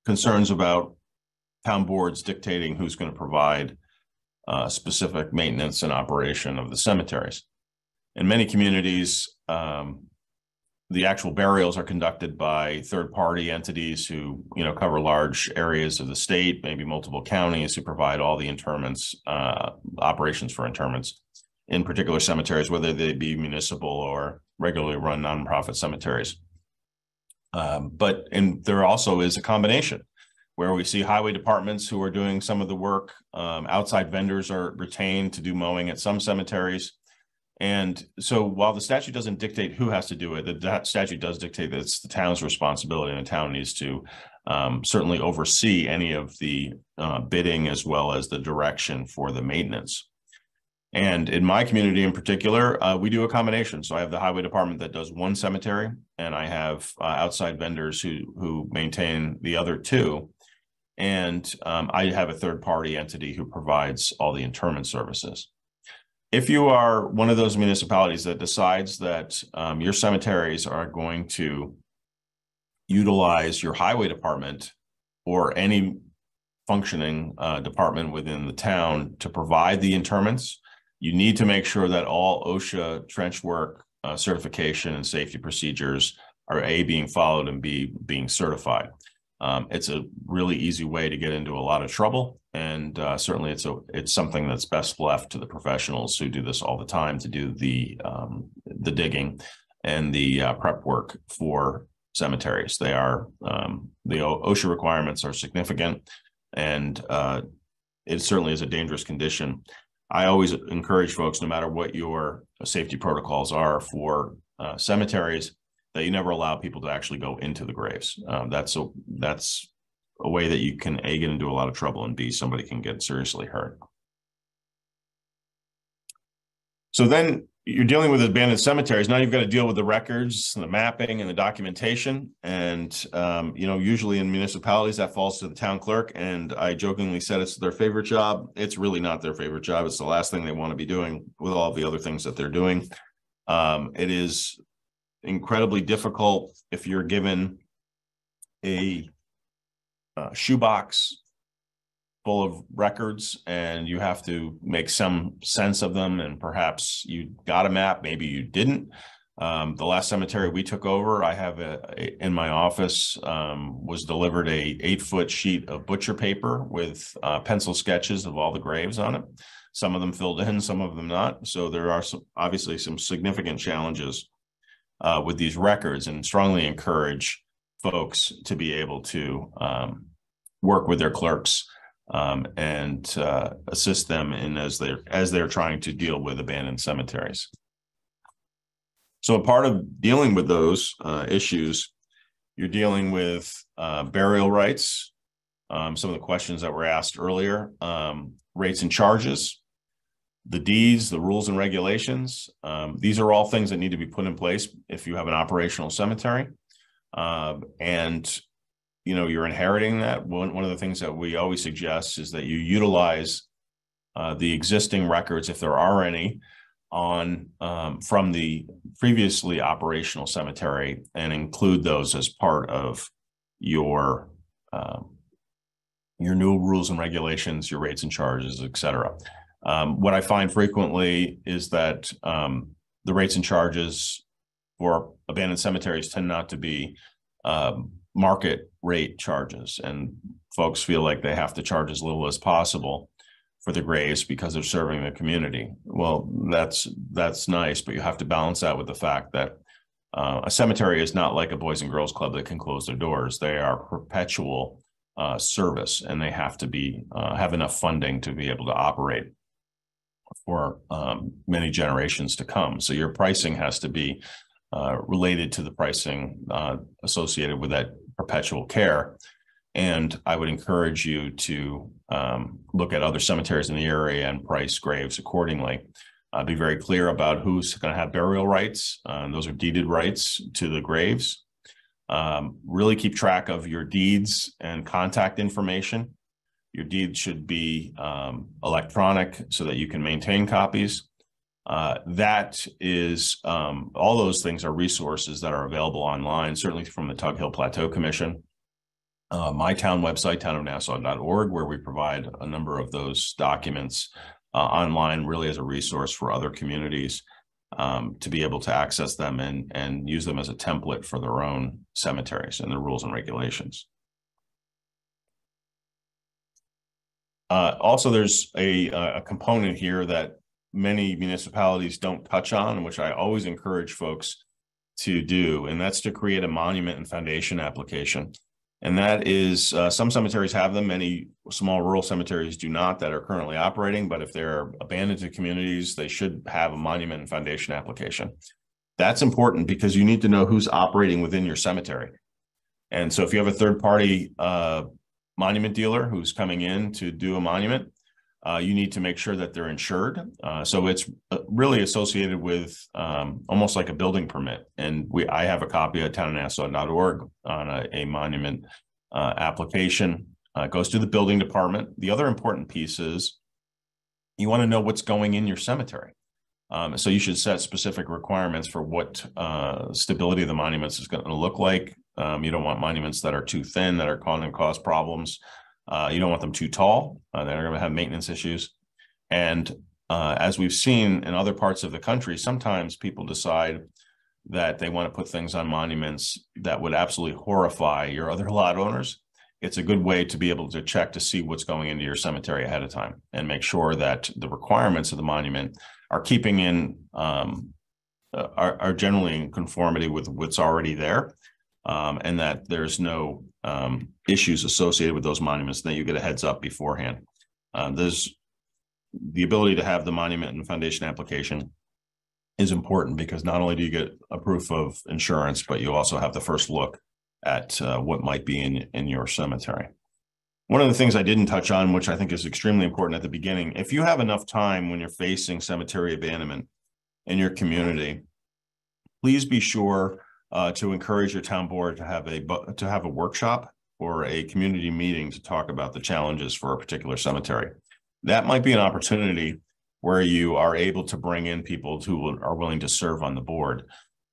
concerns about town boards dictating who's going to provide uh, specific maintenance and operation of the cemeteries in many communities, um, the actual burials are conducted by third-party entities who, you know, cover large areas of the state, maybe multiple counties, who provide all the interments, uh, operations for interments in particular cemeteries, whether they be municipal or regularly run nonprofit cemeteries. Um, but and there also is a combination where we see highway departments who are doing some of the work. Um, outside vendors are retained to do mowing at some cemeteries. And so while the statute doesn't dictate who has to do it, the statute does dictate that it's the town's responsibility and the town needs to um, certainly oversee any of the uh, bidding as well as the direction for the maintenance. And in my community in particular, uh, we do a combination. So I have the highway department that does one cemetery and I have uh, outside vendors who, who maintain the other two. And um, I have a third party entity who provides all the interment services if you are one of those municipalities that decides that um, your cemeteries are going to utilize your highway department or any functioning uh, department within the town to provide the interments, you need to make sure that all OSHA trench work uh, certification and safety procedures are A, being followed and B, being certified. Um, it's a really easy way to get into a lot of trouble. And uh, certainly it's a it's something that's best left to the professionals who do this all the time to do the um, the digging and the uh, prep work for cemeteries. They are um, the OSHA requirements are significant, and uh, it certainly is a dangerous condition. I always encourage folks, no matter what your safety protocols are for uh, cemeteries, you never allow people to actually go into the graves. Um, that's a that's a way that you can a get into a lot of trouble and b somebody can get seriously hurt. So then you're dealing with abandoned cemeteries. Now you've got to deal with the records, and the mapping and the documentation. And, um, you know, usually in municipalities that falls to the town clerk. And I jokingly said it's their favorite job. It's really not their favorite job. It's the last thing they want to be doing with all the other things that they're doing. Um, it is incredibly difficult if you're given a uh, shoebox full of records and you have to make some sense of them and perhaps you got a map, maybe you didn't. Um, the last cemetery we took over, I have a, a- in my office, um, was delivered a eight foot sheet of butcher paper with uh, pencil sketches of all the graves on it. Some of them filled in, some of them not. So there are some, obviously some significant challenges uh, with these records and strongly encourage folks to be able to um, work with their clerks um, and uh, assist them in as they're as they're trying to deal with abandoned cemeteries. So a part of dealing with those uh, issues, you're dealing with uh, burial rights. Um, some of the questions that were asked earlier, um, rates and charges, the deeds, the rules and regulations. Um, these are all things that need to be put in place if you have an operational cemetery. Um, and you know, you're inheriting that. One, one of the things that we always suggest is that you utilize uh, the existing records, if there are any, on um, from the previously operational cemetery and include those as part of your um, your new rules and regulations, your rates and charges, et cetera. Um, what I find frequently is that um, the rates and charges for abandoned cemeteries tend not to be um, market rate charges and folks feel like they have to charge as little as possible for the graves because they're serving the community. Well, that's that's nice, but you have to balance that with the fact that uh, a cemetery is not like a boys and girls club that can close their doors. They are perpetual uh, service, and they have to be uh, have enough funding to be able to operate for um, many generations to come. So your pricing has to be uh, related to the pricing uh, associated with that perpetual care. And I would encourage you to um, look at other cemeteries in the area and price graves accordingly. Uh, be very clear about who's going to have burial rights. Uh, those are deeded rights to the graves. Um, really keep track of your deeds and contact information. Your deed should be um, electronic so that you can maintain copies. Uh, that is, um, all those things are resources that are available online, certainly from the Tug Hill Plateau Commission. Uh, my town website, townofnassau.org, where we provide a number of those documents uh, online, really as a resource for other communities um, to be able to access them and, and use them as a template for their own cemeteries and their rules and regulations. Uh, also, there's a, a component here that many municipalities don't touch on, which I always encourage folks to do, and that's to create a monument and foundation application. And that is, uh, some cemeteries have them, many small rural cemeteries do not that are currently operating, but if they're abandoned to communities, they should have a monument and foundation application. That's important because you need to know who's operating within your cemetery. And so if you have a third party uh, monument dealer who's coming in to do a monument, uh, you need to make sure that they're insured. Uh, so it's uh, really associated with um, almost like a building permit. And we, I have a copy at townofnassau.org on a, a monument uh, application. Uh, goes to the building department. The other important piece is you want to know what's going in your cemetery. Um, so you should set specific requirements for what uh, stability of the monuments is going to look like. Um, you don't want monuments that are too thin that are causing cause problems. Uh, you don't want them too tall. Uh, they're going to have maintenance issues. And uh, as we've seen in other parts of the country, sometimes people decide that they want to put things on monuments that would absolutely horrify your other lot owners. It's a good way to be able to check to see what's going into your cemetery ahead of time and make sure that the requirements of the monument are keeping in um, uh, are, are generally in conformity with what's already there um, and that there's no um, issues associated with those monuments, then you get a heads up beforehand. Uh, there's the ability to have the monument and foundation application is important because not only do you get a proof of insurance, but you also have the first look at uh, what might be in, in your cemetery. One of the things I didn't touch on, which I think is extremely important at the beginning, if you have enough time when you're facing cemetery abandonment in your community, please be sure uh, to encourage your town board to have a, to have a workshop or a community meeting to talk about the challenges for a particular cemetery. That might be an opportunity where you are able to bring in people who are willing to serve on the board,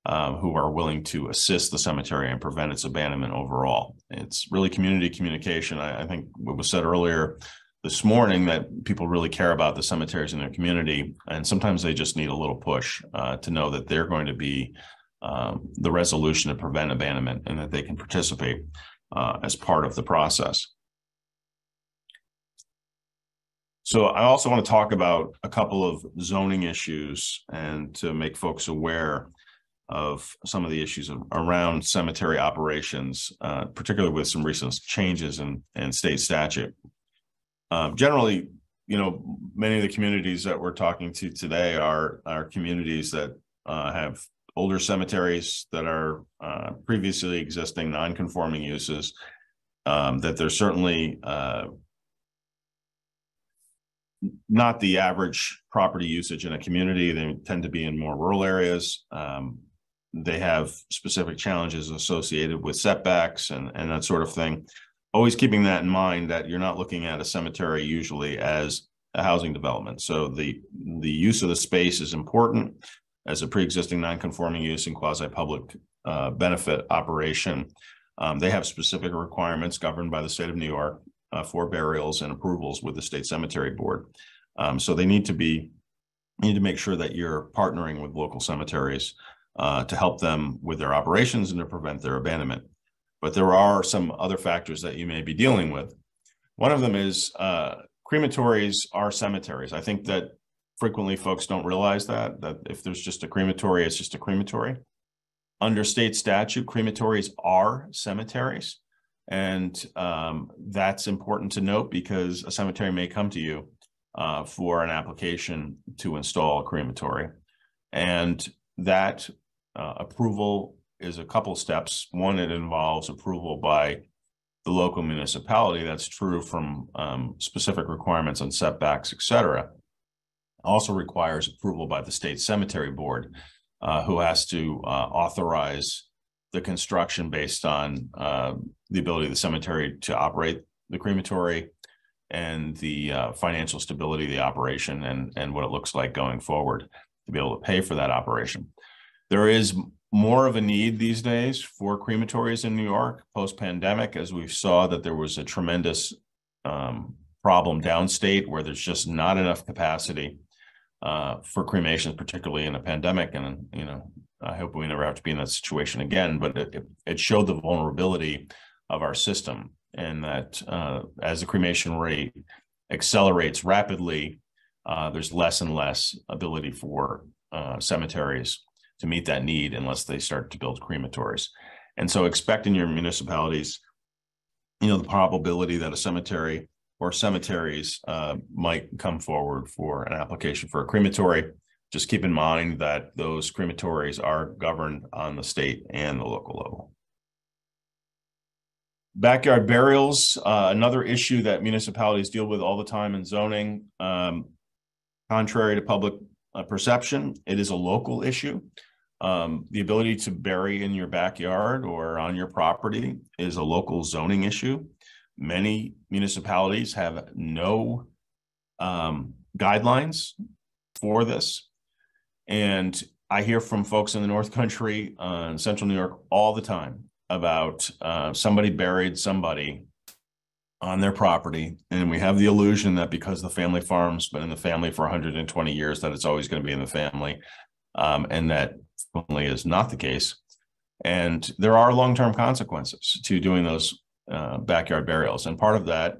um, who are willing to assist the cemetery and prevent its abandonment overall. It's really community communication. I, I think what was said earlier this morning that people really care about the cemeteries in their community, and sometimes they just need a little push uh, to know that they're going to be um, the resolution to prevent abandonment and that they can participate uh, as part of the process. So I also want to talk about a couple of zoning issues and to make folks aware of some of the issues around cemetery operations, uh, particularly with some recent changes in, in state statute. Um, generally, you know, many of the communities that we're talking to today are, are communities that, uh, have older cemeteries that are, uh, previously existing non-conforming uses. Um, that there's certainly, uh, not the average property usage in a community. They tend to be in more rural areas. Um, they have specific challenges associated with setbacks and, and that sort of thing. Always keeping that in mind that you're not looking at a cemetery usually as a housing development. So the, the use of the space is important as a pre-existing non-conforming use and quasi-public uh, benefit operation. Um, they have specific requirements governed by the state of New York uh, for burials and approvals with the state cemetery board. Um, so they need to be, need to make sure that you're partnering with local cemeteries uh, to help them with their operations and to prevent their abandonment. But there are some other factors that you may be dealing with. One of them is uh, crematories are cemeteries. I think that frequently folks don't realize that, that if there's just a crematory, it's just a crematory. Under state statute, crematories are cemeteries. And um, that's important to note because a cemetery may come to you uh, for an application to install a crematory. And that uh, approval is a couple steps. One, it involves approval by the local municipality. That's true from um, specific requirements on setbacks, et cetera. Also requires approval by the state cemetery board, uh, who has to uh, authorize the construction based on uh, the ability of the cemetery to operate the crematory and the uh, financial stability of the operation and, and what it looks like going forward to be able to pay for that operation. There is more of a need these days for crematories in New York post-pandemic, as we saw that there was a tremendous um, problem downstate where there's just not enough capacity uh, for cremations, particularly in a pandemic. And, you know, I hope we never have to be in that situation again, but it, it showed the vulnerability of our system and that uh, as the cremation rate accelerates rapidly, uh, there's less and less ability for uh, cemeteries to meet that need unless they start to build crematories. And so expect in your municipalities, you know, the probability that a cemetery or cemeteries uh, might come forward for an application for a crematory. Just keep in mind that those crematories are governed on the state and the local level. Backyard burials, uh, another issue that municipalities deal with all the time in zoning. Um, contrary to public uh, perception, it is a local issue. Um, the ability to bury in your backyard or on your property is a local zoning issue. Many municipalities have no um, guidelines for this. And I hear from folks in the North Country, uh, Central New York, all the time about uh, somebody buried somebody on their property. And we have the illusion that because the family farm's been in the family for 120 years, that it's always going to be in the family. Um, and that only is not the case. And there are long-term consequences to doing those uh, backyard burials. And part of that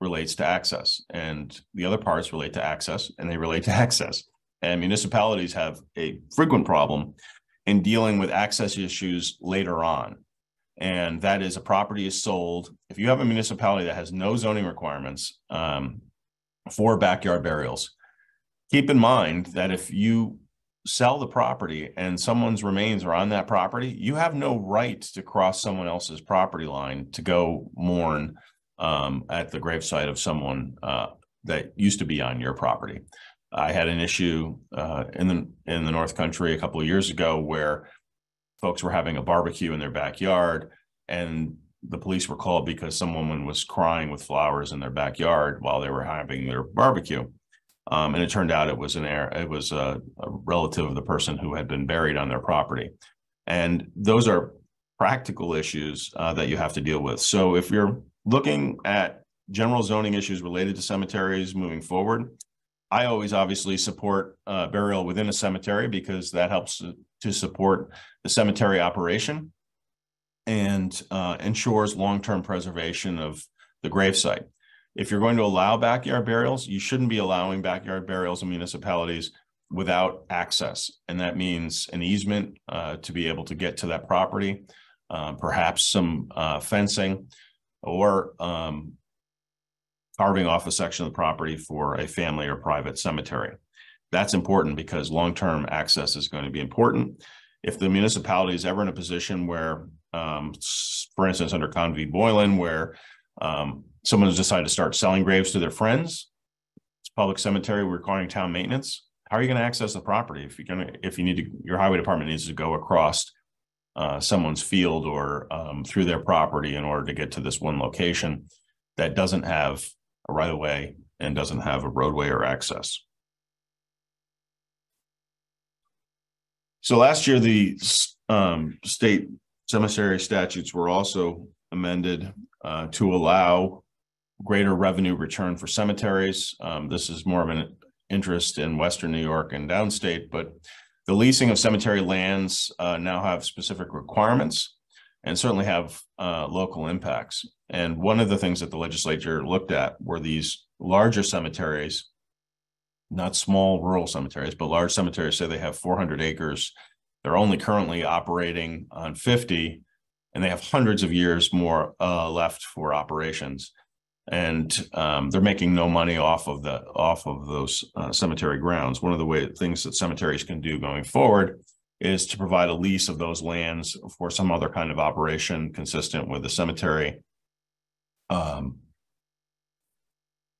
relates to access. And the other parts relate to access and they relate to access. And municipalities have a frequent problem in dealing with access issues later on. And that is a property is sold. If you have a municipality that has no zoning requirements um, for backyard burials, keep in mind that if you sell the property and someone's remains are on that property, you have no right to cross someone else's property line to go mourn um, at the gravesite of someone uh, that used to be on your property. I had an issue uh, in the in the North Country a couple of years ago where folks were having a barbecue in their backyard, and the police were called because some woman was crying with flowers in their backyard while they were having their barbecue. Um, and it turned out it was an heir, it was a, a relative of the person who had been buried on their property. And those are practical issues uh, that you have to deal with. So if you're looking at general zoning issues related to cemeteries moving forward, I always obviously support uh, burial within a cemetery because that helps to, support the cemetery operation and uh, ensures long-term preservation of the gravesite. If you're going to allow backyard burials, you shouldn't be allowing backyard burials in municipalities without access. And that means an easement uh, to be able to get to that property, uh, perhaps some uh, fencing or um, carving off a section of the property for a family or private cemetery. That's important because long-term access is going to be important. If the municipality is ever in a position where, um, for instance, under Con v. Boylan, where um, someone has decided to start selling graves to their friends, it's public cemetery requiring town maintenance. How are you going to access the property if you're gonna, if you need to, your highway department needs to go across uh, someone's field or um, through their property in order to get to this one location that doesn't have a right of way and doesn't have a roadway or access. So last year, the um state cemetery statutes were also amended uh to allow greater revenue return for cemeteries. Um, this is more of an interest in western New York and downstate, but the leasing of cemetery lands uh now have specific requirements and certainly have uh local impacts. And one of the things that the legislature looked at were these larger cemeteries. Not small rural cemeteries, but large cemeteries, say they have four hundred acres. They're only currently operating on fifty. And they have hundreds of years more uh left for operations. And um, they're making no money off of the, off of those uh cemetery grounds. One of the way, things that cemeteries can do going forward is to provide a lease of those lands for some other kind of operation consistent with the cemetery. Um.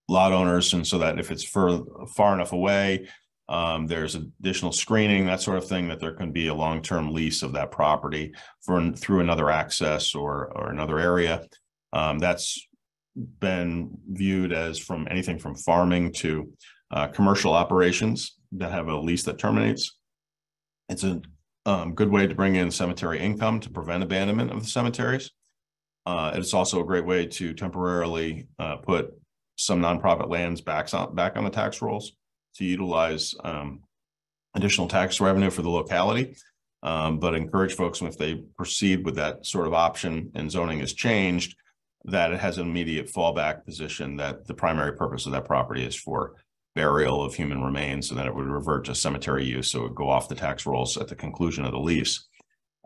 Lot owners, and so that if it's far, far enough away, um, there's additional screening, that sort of thing, that there can be a long-term lease of that property for, through another access or, or another area. Um, that's been viewed as from anything from farming to, uh, commercial operations that have a lease that terminates. It's a um good way to bring in cemetery income to prevent abandonment of the cemeteries. Uh, it's also a great way to temporarily uh put some nonprofit lands back on back on the tax rolls to utilize um additional tax revenue for the locality. Um, but encourage folks if they proceed with that sort of option and zoning is changed, that it has an immediate fallback position that the primary purpose of that property is for burial of human remains, and then it would revert to cemetery use, so it would go off the tax rolls at the conclusion of the lease.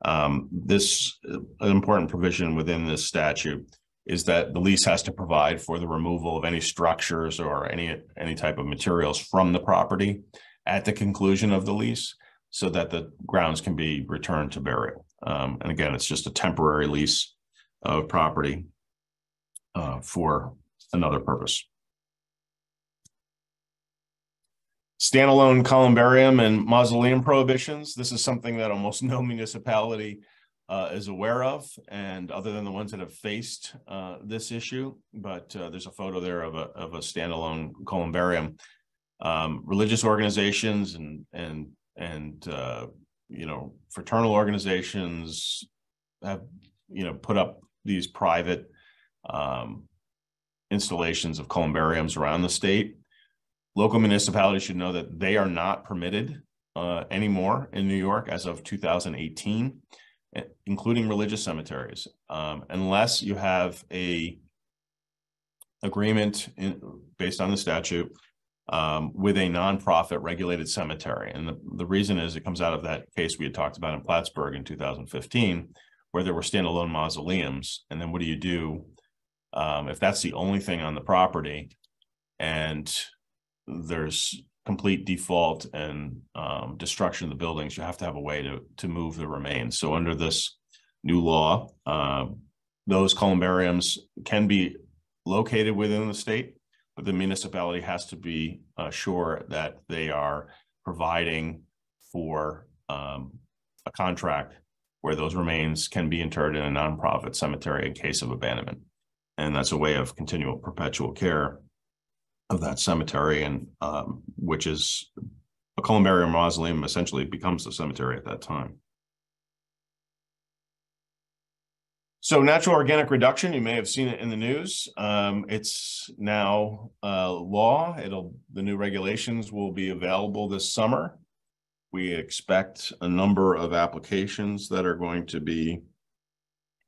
Um, this, uh, an important provision within this statute is that the lease has to provide for the removal of any structures or any, any type of materials from the property at the conclusion of the lease, so that the grounds can be returned to burial. Um, and again, it's just a temporary lease of property uh, for another purpose. Standalone columbarium and mausoleum prohibitions. This is something that almost no municipality uh, is aware of, and other than the ones that have faced uh, this issue. But uh, there's a photo there of a of a standalone columbarium. Um, religious organizations and and and uh, you know fraternal organizations have you know put up these private um, installations of columbariums around the state. Local municipalities should know that they are not permitted uh, anymore in New York as of 2018, eh, including religious cemeteries, um, unless you have a agreement in, based on the statute um, with a nonprofit regulated cemetery. And the, the reason is it comes out of that case we had talked about in Plattsburgh in 2015, where there were standalone mausoleums. And then what do you do um, if that's the only thing on the property and there's complete default and um, destruction of the buildings, you have to have a way to, to move the remains. So under this new law, uh, those columbariums can be located within the state But the municipality has to be uh, sure that they are providing for um, a contract where those remains can be interred in a nonprofit cemetery in case of abandonment. And that's a way of continual perpetual care of that cemetery and um, which is a columbarium mausoleum essentially becomes the cemetery at that time. So natural organic reduction, you may have seen it in the news. Um, it's now uh, law. It'll, the new regulations will be available this summer. We expect a number of applications that are going to be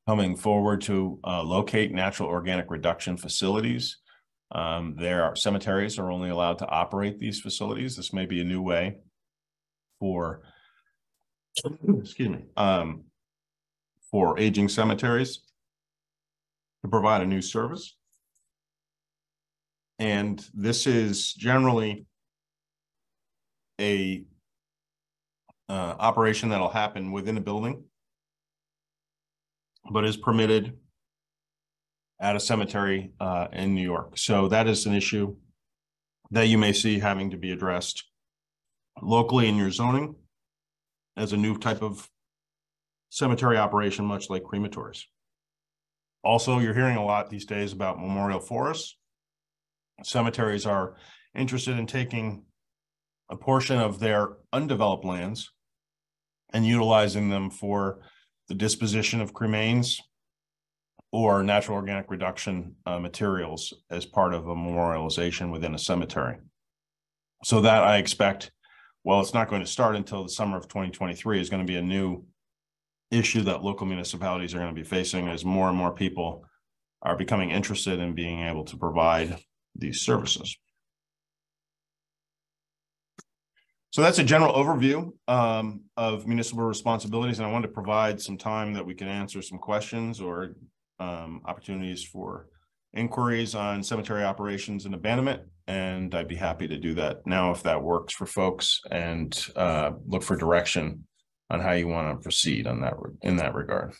coming forward to uh, locate natural organic reduction facilities. Um, there are cemeteries are only allowed to operate these facilities. This may be a new way for, excuse me, um, for aging cemeteries to provide a new service. And this is generally a uh, operation that'll happen within a building, but is permitted at a cemetery uh, in New York. So that is an issue that you may see having to be addressed locally in your zoning as a new type of cemetery operation, much like crematories. Also, you're hearing a lot these days about memorial forests. Cemeteries are interested in taking a portion of their undeveloped lands and utilizing them for the disposition of cremains or natural organic reduction uh, materials as part of a memorialization within a cemetery. So that I expect, well, it's not going to start until the summer of 2023 is going to be a new issue that local municipalities are going to be facing as more and more people are becoming interested in being able to provide these services. So that's a general overview um, of municipal responsibilities, and I wanted to provide some time that we can answer some questions or um, opportunities for inquiries on cemetery operations and abandonment. And I'd be happy to do that now if that works for folks and uh, look for direction on how you want to proceed on that in that regard.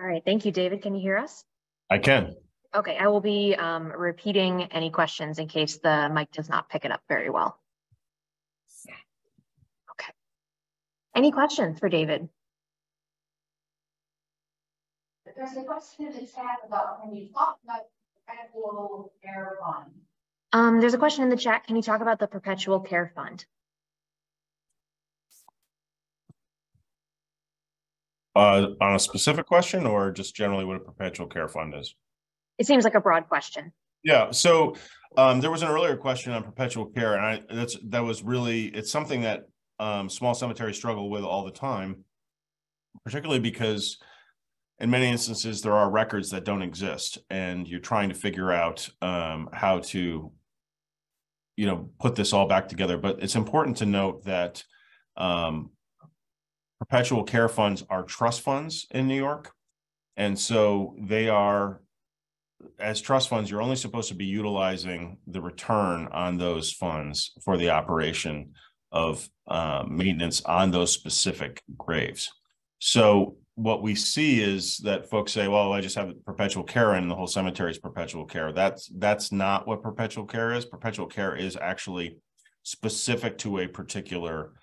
All right, thank you, David. Can you hear us? I can. Okay, I will be um, repeating any questions in case the mic does not pick it up very well. Okay. Any questions for David? There's a question in the chat about, when you talk about perpetual care fund. Um, there's a question in the chat. Can you talk about the perpetual care fund? Uh, on a specific question or just generally what a perpetual care fund is? It seems like a broad question. Yeah, so um, there was an earlier question on perpetual care, and I that's that was really it's something that um, small cemeteries struggle with all the time, particularly because in many instances there are records that don't exist, and you're trying to figure out um, how to, you know, put this all back together. But it's important to note that um, perpetual care funds are trust funds in New York. And so they are, as trust funds, you're only supposed to be utilizing the return on those funds for the operation of uh, maintenance on those specific graves. So what we see is that folks say, well, I just have perpetual care and the whole cemetery is perpetual care. That's that's not what perpetual care is. Perpetual care is actually specific to a particular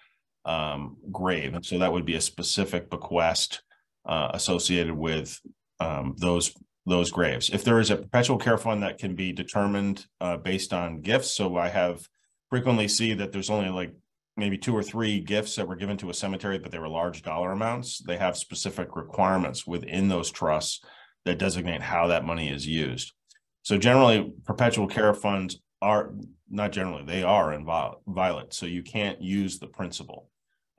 um, grave. And so that would be a specific bequest uh, associated with um, those those graves. If there is a perpetual care fund that can be determined uh, based on gifts, so I have frequently see that there's only like maybe two or three gifts that were given to a cemetery, but they were large dollar amounts. They have specific requirements within those trusts that designate how that money is used. So generally, perpetual care funds are not generally they are inviolate. So you can't use the principal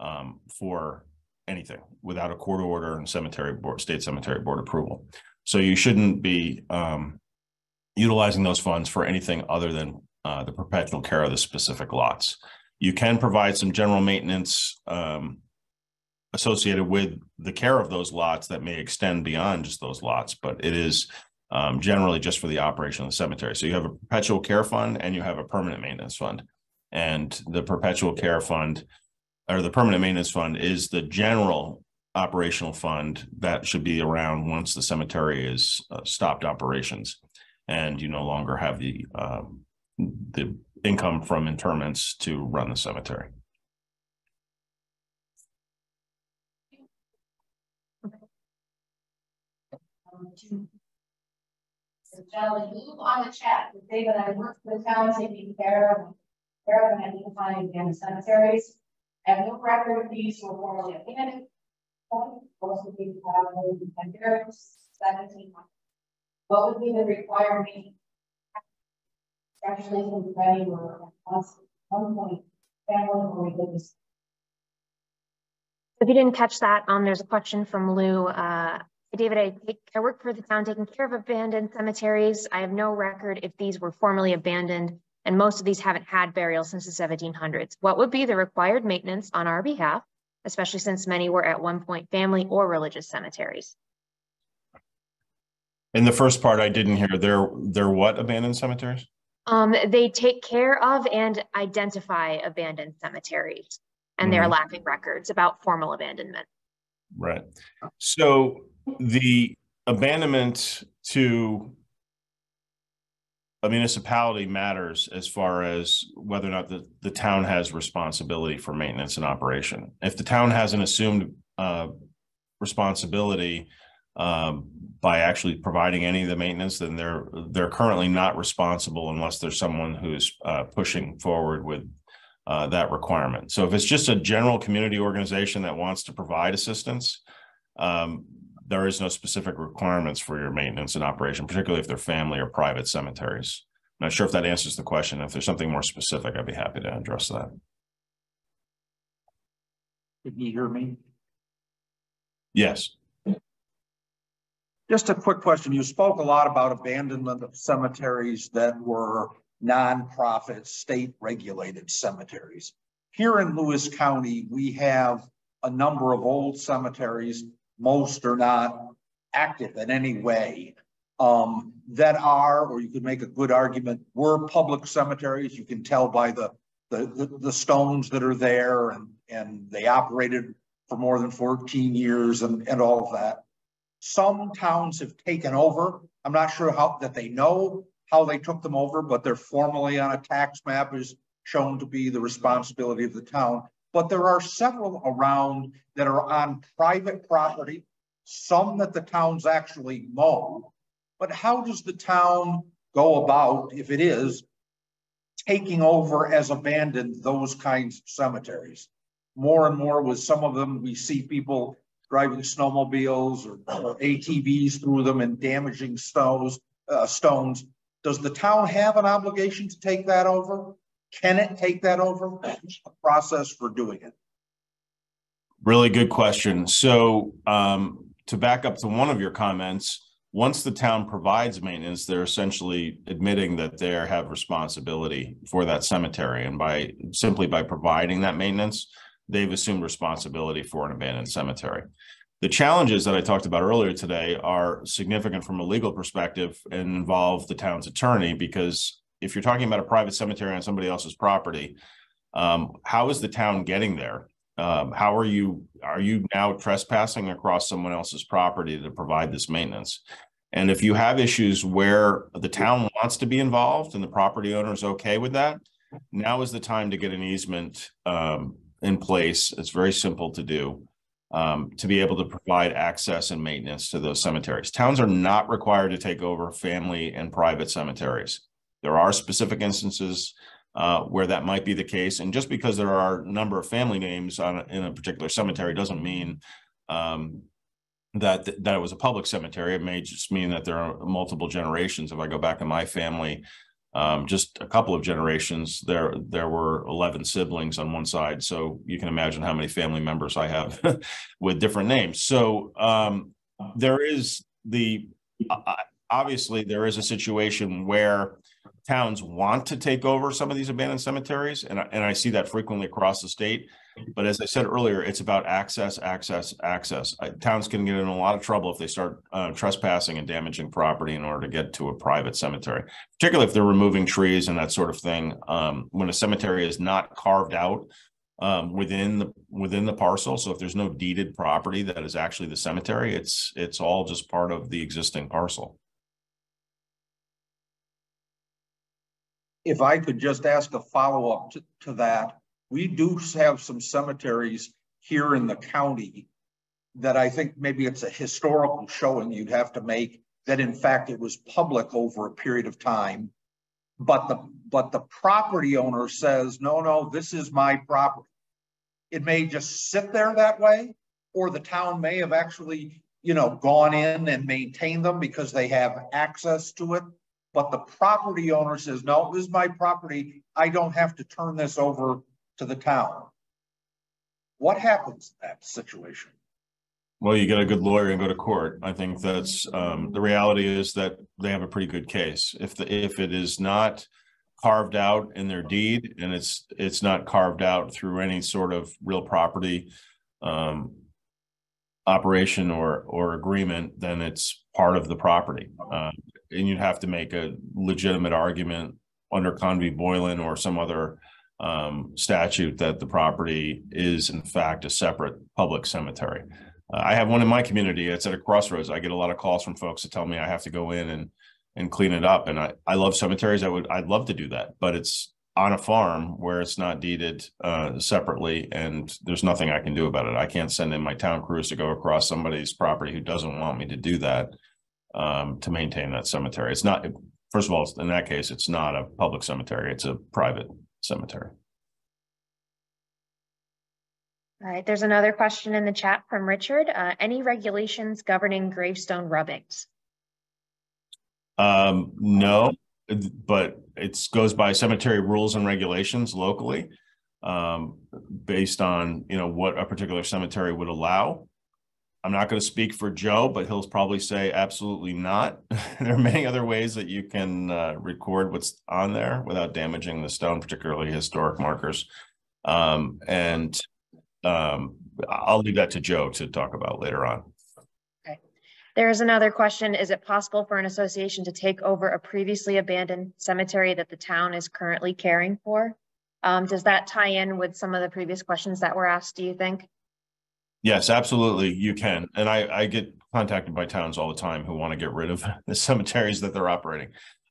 um, for anything without a court order and cemetery board, state cemetery board approval. So you shouldn't be um, utilizing those funds for anything other than uh, the perpetual care of the specific lots. You can provide some general maintenance um, associated with the care of those lots that may extend beyond just those lots, but it is um, generally just for the operation of the cemetery. So you have a perpetual care fund and you have a permanent maintenance fund. And the perpetual care fund or the permanent maintenance fund is the general operational fund that should be around once the cemetery is uh, stopped operations. And you no longer have the, um, the income from interments to run the cemetery. Um, to- So gentlemen, move on the chat, that I work for the town taking care of, care of and identifying abandoned cemeteries. Have no record of these were formally abandoned. Of these have been abandoned seventeen months. What would be the requirement? Especially since many were at one point, family or religious. If you didn't catch that, um, there's a question from Lou. Uh, David, I take, I work for the town taking care of abandoned cemeteries. I have no record if these were formally abandoned. And most of these haven't had burial since the seventeen hundreds. What would be the required maintenance on our behalf? Especially since many were at one point family or religious cemeteries. In the first part, I didn't hear, They're, they're what abandoned cemeteries? Um, they take care of and identify abandoned cemeteries. And they're Mhm. lacking records about formal abandonment. Right. So the abandonment to a municipality matters as far as whether or not the, the town has responsibility for maintenance and operation. If the town hasn't assumed, uh, responsibility, um, by actually providing any of the maintenance, then they're, they're currently not responsible unless there's someone who's, uh, pushing forward with, uh, that requirement. So if it's just a general community organization that wants to provide assistance, um, there is no specific requirements for your maintenance and operation, particularly if they're family or private cemeteries. I'm Not sure if that answers the question. If there's something more specific, I'd be happy to address that. Can you hear me? Yes, Just a quick question. You spoke a lot about abandonment of cemeteries that were nonprofit, state regulated cemeteries. Here in Lewis County, we have a number of old cemeteries, most are not active in any way. Um, that are, or you could make a good argument, were public cemeteries. You can tell by the, the, the, the stones that are there and, and they operated for more than fourteen years and, and all of that. Some towns have taken over. I'm not sure how, that they know how they took them over, but they're formally on a tax map is shown to be the responsibility of the town. But there are several around that are on private property, some that the towns actually mow. But how does the town go about, if it is, taking over as abandoned those kinds of cemeteries? More and more with some of them, we see people driving snowmobiles or or ATVs through them and damaging stones, uh, stones. Does the town have an obligation to take that over? Can it take that over? The Process for doing it? really good question. So, um, to back up to one of your comments, once the town provides maintenance, they're essentially admitting that they have responsibility for that cemetery. And by, simply by providing that maintenance, they've assumed responsibility for an abandoned cemetery. The challenges that I talked about earlier today are significant from a legal perspective and involve the town's attorney because if you're talking about a private cemetery on somebody else's property, um, how is the town getting there? Um, how are you, are you now trespassing across someone else's property to provide this maintenance? And if you have issues where the town wants to be involved and the property owner is okay with that, now is the time to get an easement, um, in place. It's very simple to do. Um, to be able to provide access and maintenance to those cemeteries. Towns are not required to take over family and private cemeteries. There are specific instances uh, where that might be the case. And just because there are a number of family names on, a- in a particular cemetery doesn't mean um, that, that it was a public cemetery. It may just mean that there are multiple generations. If I go back in my family, um, just a couple of generations, there, there were eleven siblings on one side. So you can imagine how many family members I have with different names. So, um, there is the, uh, obviously, there is a situation where towns want to take over some of these abandoned cemeteries, and I, and I see that frequently across the state. But as I said earlier, it's about access, access, access. Uh, Towns can get in a lot of trouble if they start uh, trespassing and damaging property in order to get to a private cemetery, particularly if they're removing trees and that sort of thing. Um, when a cemetery is not carved out um, within the, within the parcel. So if there's no deeded property that is actually the cemetery, it's, it's all just part of the existing parcel. If I could just ask a follow-up to, to that, we do have some cemeteries here in the county that I think maybe it's a historical showing you'd have to make that in fact it was public over a period of time. But the, but the property owner says, no, no, this is my property. It may just sit there that way, or the town may have actually, you know, gone in and maintained them because they have access to it. But the property owner says, no, this is my property. I don't have to turn this over to the town. What happens in that situation? Well, you get a good lawyer and go to court. I think that's, um, the reality is that they have a pretty good case. If the, if it is not carved out in their deed and it's, it's not carved out through any sort of real property, um, operation or, or agreement, then it's part of the property. Uh, and you'd have to make a legitimate argument under Convy Boylan or some other um, statute that the property is in fact a separate public cemetery. Uh, I have one in my community. It's at a crossroads. I get a lot of calls from folks that tell me I have to go in and and clean it up. And I I love cemeteries. I would I'd love to do that, but it's on a farm where it's not deeded uh, separately, and there's nothing I can do about it. I can't send in my town crews to go across somebody's property who doesn't want me to do that um, to maintain that cemetery. It's not. First of all, in that case, it's not a public cemetery. It's a private cemetery. All right, there's another question in the chat from Richard. Uh, any regulations governing gravestone rubbings? Um, no, but it goes by cemetery rules and regulations locally. Um, based on, you know, what a particular cemetery would allow. I'm not going to speak for Joe, but he'll probably say absolutely not. there are many other ways that you can uh, record what's on there without damaging the stone, particularly historic markers. Um, and um, I'll leave that to Joe to talk about later on. Okay. There's another question. Is it possible for an association to take over a previously abandoned cemetery that the town is currently caring for? Um, does that tie in with some of the previous questions that were asked, do you think? Yes, absolutely, you can. And I, I get contacted by towns all the time who want to get rid of the cemeteries that they're operating.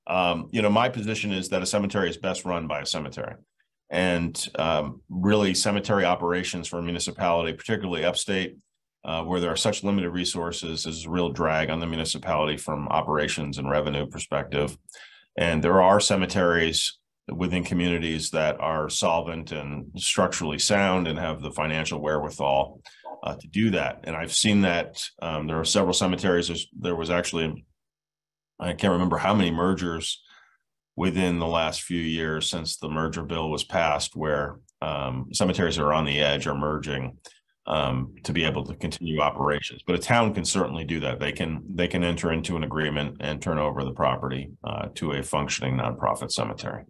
Um, you know, my position is that a cemetery is best run by a cemetery. And um, really cemetery operations for a municipality, particularly upstate, uh, where there are such limited resources is a real drag on the municipality from operations and revenue perspective. And there are cemeteries within communities that are solvent and structurally sound and have the financial wherewithal uh, to do that. And I've seen that um, there are several cemeteries. There's, there was actually, I can't remember how many mergers within the last few years since the merger bill was passed, where um, cemeteries that are on the edge are merging um, to be able to continue operations. But a town can certainly do that. They can they can enter into an agreement and turn over the property uh, to a functioning nonprofit cemetery.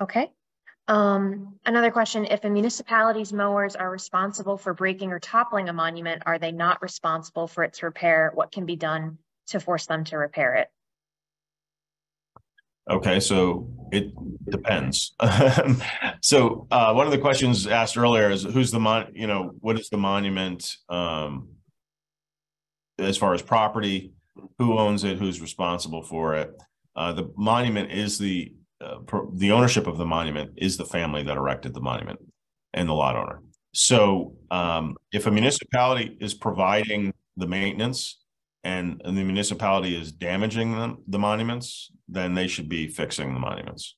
Okay. Um, another question, if a municipality's mowers are responsible for breaking or toppling a monument, are they not responsible for its repair? What can be done to force them to repair it? Okay, so it depends. so uh, one of the questions asked earlier is who's the mon, you know, what is the monument um, as far as property, who owns it, who's responsible for it. Uh, the monument is the uh, the ownership of the monument is the family that erected the monument and the lot owner. So um, if a municipality is providing the maintenance and, and the municipality is damaging them, the monuments, then they should be fixing the monuments.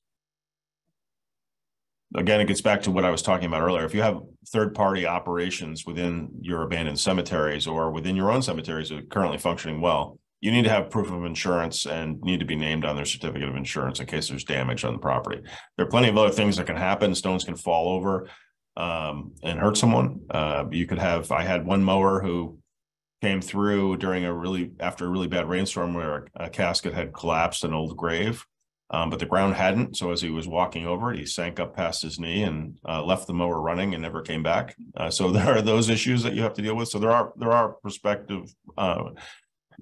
Again, it gets back to what I was talking about earlier. If you have third-party operations within your abandoned cemeteries or within your own cemeteries that are currently functioning well, you need to have proof of insurance and need to be named on their certificate of insurance in case there's damage on the property. There are plenty of other things that can happen. Stones can fall over um, and hurt someone. Uh, you could have, I had one mower who came through during a really, after a really bad rainstorm where a, a casket had collapsed an old grave. Um, but the ground hadn't. So as he was walking over he sank up past his knee and uh, left the mower running and never came back. Uh, so there are those issues that you have to deal with. So there are there are prospective uh,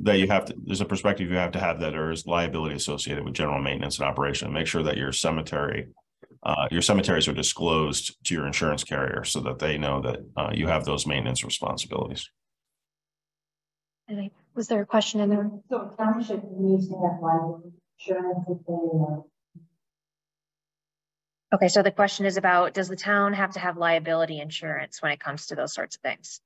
that you have to, there's a perspective you have to have that there is liability associated with general maintenance and operation. Make sure that your cemetery uh, your cemeteries are disclosed to your insurance carrier so that they know that, uh, you have those maintenance responsibilities. Was there a question in there? So township needs to have liability insurance if they, uh, Okay, so the question is about, does the town have to have liability insurance when it comes to those sorts of things?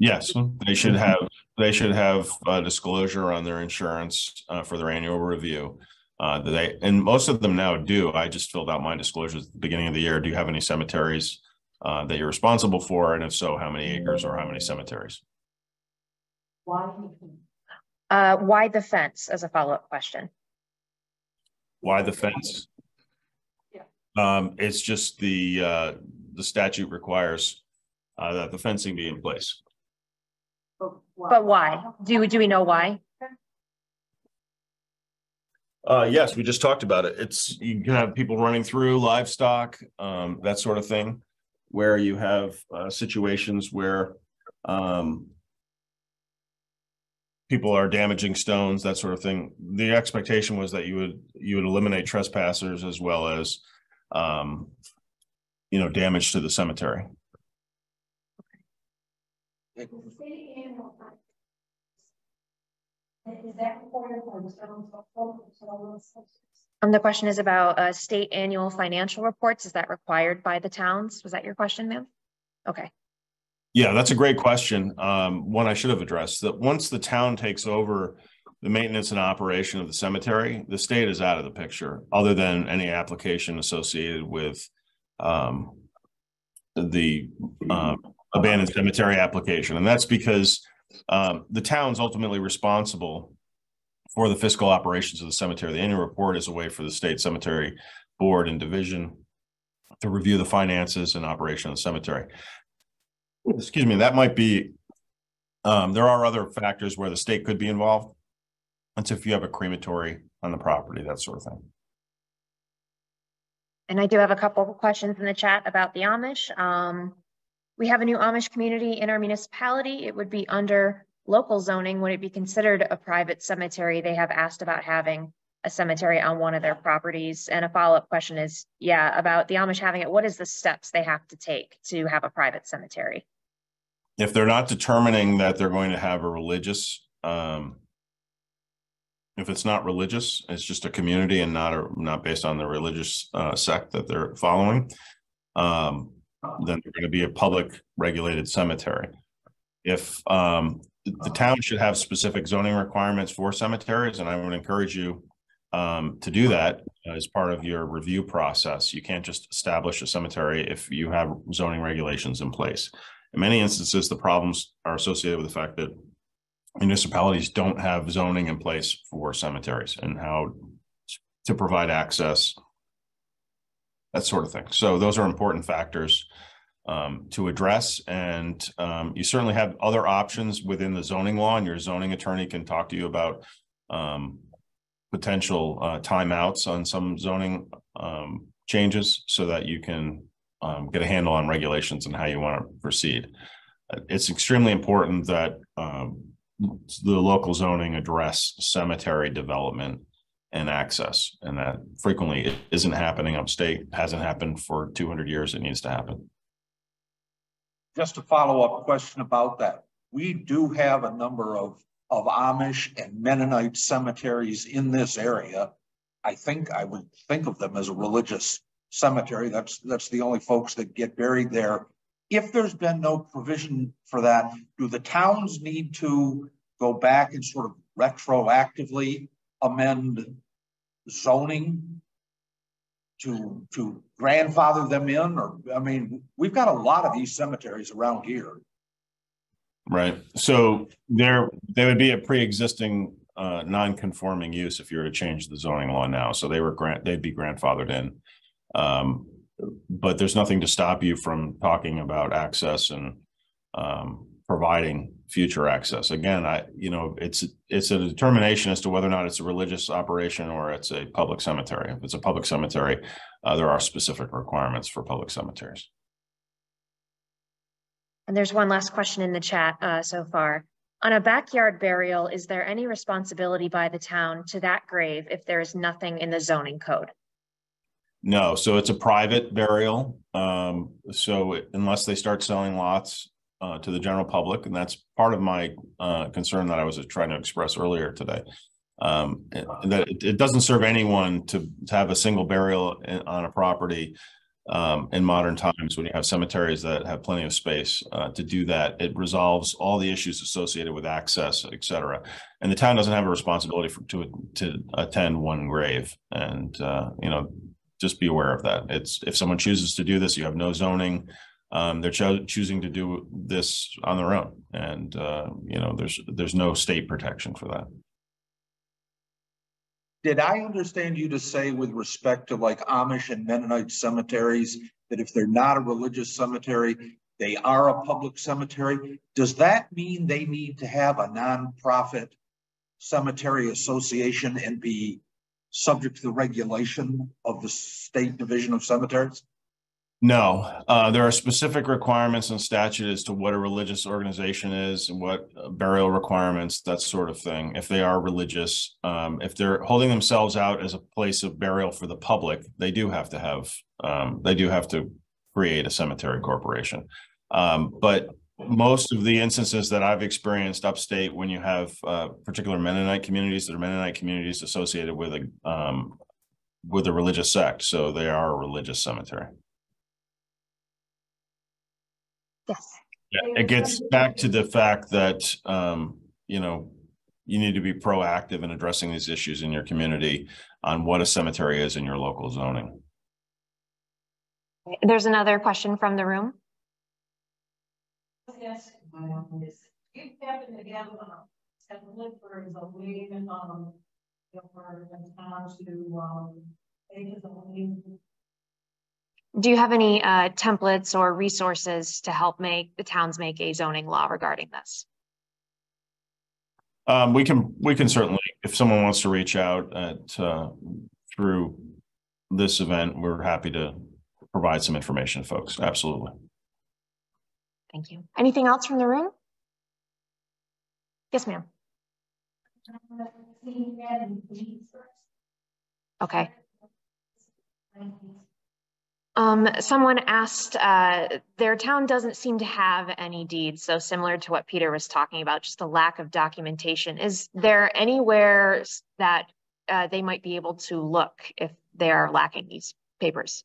Yes, they should have, they should have uh disclosure on their insurance uh for their annual review. Uh, that they, and most of them now do. I just filled out my disclosures at the beginning of the year. Do you have any cemeteries? Uh, that you're responsible for? And if so, how many acres or how many cemeteries? why? Uh, why the fence as a follow-up question? Why the fence? Yeah. Um, it's just the uh, the statute requires uh that the fencing be in place. But why? Do, do we know why? Uh, yes, we just talked about it. It's, you can have people running through livestock, um, that sort of thing. Where you have, uh, situations where, um. People are damaging stones, that sort of thing. The expectation was that you would, you would eliminate trespassers as well as, um. You know, damage to the cemetery. State annual. Is that required Um, the question is about, uh, state annual financial reports. Is that required by the towns? Was that your question, ma'am? Okay, Yeah, that's a great question. Um, one I should have addressed, that once the town takes over the maintenance and operation of the cemetery, the state is out of the picture, other than any application associated with um the um abandoned cemetery application, and that's because um the town's ultimately responsible for the fiscal operations of the cemetery. The annual report is a way for the state cemetery board and division to review the finances and operation of the cemetery excuse me, that might be, um, there are other factors where the state could be involved. That's if you have a crematory on the property, that sort of thing. and I do have a couple of questions in the chat about the Amish. Um, we have a new Amish community in our municipality. It would be under local zoning. Would it be considered a private cemetery? They have asked about having a cemetery on one of their properties. And a follow-up question is, yeah, about the Amish having it, what is the steps they have to take to have a private cemetery? If they're not determining that they're going to have a religious, um. If it's not religious, it's just a community and not a, not based on the religious, uh, sect that they're following. Um, then they're gonna be a public regulated cemetery. If, um, the, the town should have specific zoning requirements for cemeteries, and I would encourage you. Um, to do that as part of your review process. You can't just establish a cemetery if you have zoning regulations in place. In many instances, the problems are associated with the fact that municipalities don't have zoning in place for cemeteries and how to provide access. That sort of thing. So those are important factors um, to address. And um, you certainly have other options within the zoning law and your zoning attorney can talk to you about um, potential uh, timeouts on some zoning um, changes so that you can um, get a handle on regulations and how you want to proceed. Uh, It's extremely important that um, the local zoning address cemetery development and access, and that frequently isn't happening upstate, hasn't happened for two hundred years, it needs to happen. Just a follow-up question about that. We do have a number of, of Amish and Mennonite cemeteries in this area. I think I would think of them as a religious cemetery. That's, that's the only folks that get buried there. If there's been no provision for that, do the towns need to go back and sort of retroactively amend zoning to, to grandfather them in, or, I mean, we've got a lot of these cemeteries around here. Right, so there, there would be a pre-existing uh non-conforming use if you were to change the zoning law now, so they were grant, they'd be grandfathered in. Um, but there's nothing to stop you from talking about access and um providing future access. Again, I, you know, it's, it's a determination as to whether or not it's a religious operation or it's a public cemetery. If it's a public cemetery, uh, there are specific requirements for public cemeteries. And there's one last question in the chat uh, so far. On a backyard burial, is there any responsibility by the town to that grave if there is nothing in the zoning code? No, so it's a private burial. Um, so unless they start selling lots uh, to the general public, and that's part of my uh, concern that I was trying to express earlier today. Um, that it, it doesn't serve anyone to, to have a single burial in, on a property um, in modern times when you have cemeteries that have plenty of space uh, to do that. It resolves all the issues associated with access, et cetera. And the town doesn't have a responsibility for, to to attend one grave. And uh, you know, just be aware of that. It's if someone chooses to do this, you have no zoning. Um, they're cho choosing to do this on their own, and uh, you know, there's there's no state protection for that. Did I understand you to say with respect to like Amish and Mennonite cemeteries, that if they're not a religious cemetery, they are a public cemetery? Does that mean they need to have a nonprofit cemetery association and be subject to the regulation of the State Division of Cemeteries? No, uh, there are specific requirements in statute as to what a religious organization is what uh, burial requirements, that sort of thing. If they are religious, um, if they're holding themselves out as a place of burial for the public, they do have to have, um, they do have to create a cemetery corporation. Um, but most of the instances that I've experienced upstate, when you have uh, particular Mennonite communities, that are Mennonite communities associated with a um, with a religious sect, so they are a religious cemetery. Yes. Yeah, it gets back to the fact that, um, you know, you need to be proactive in addressing these issues in your community on what a cemetery is in your local zoning. There's another question from the room. Yes, my own is, you happen to have, uh, have for the way, um, for the town to, um, take the lead Do you have any uh, templates or resources to help make the towns make a zoning law regarding this? Um, we can, we can certainly, if someone wants to reach out at, uh, through this event, we're happy to provide some information, folks. Absolutely. Thank you. Anything else from the room? Yes, ma'am. Okay. Um, someone asked, uh, their town doesn't seem to have any deeds, so similar to what Peter was talking about, just a lack of documentation. Is there anywhere that uh, they might be able to look if they are lacking these papers?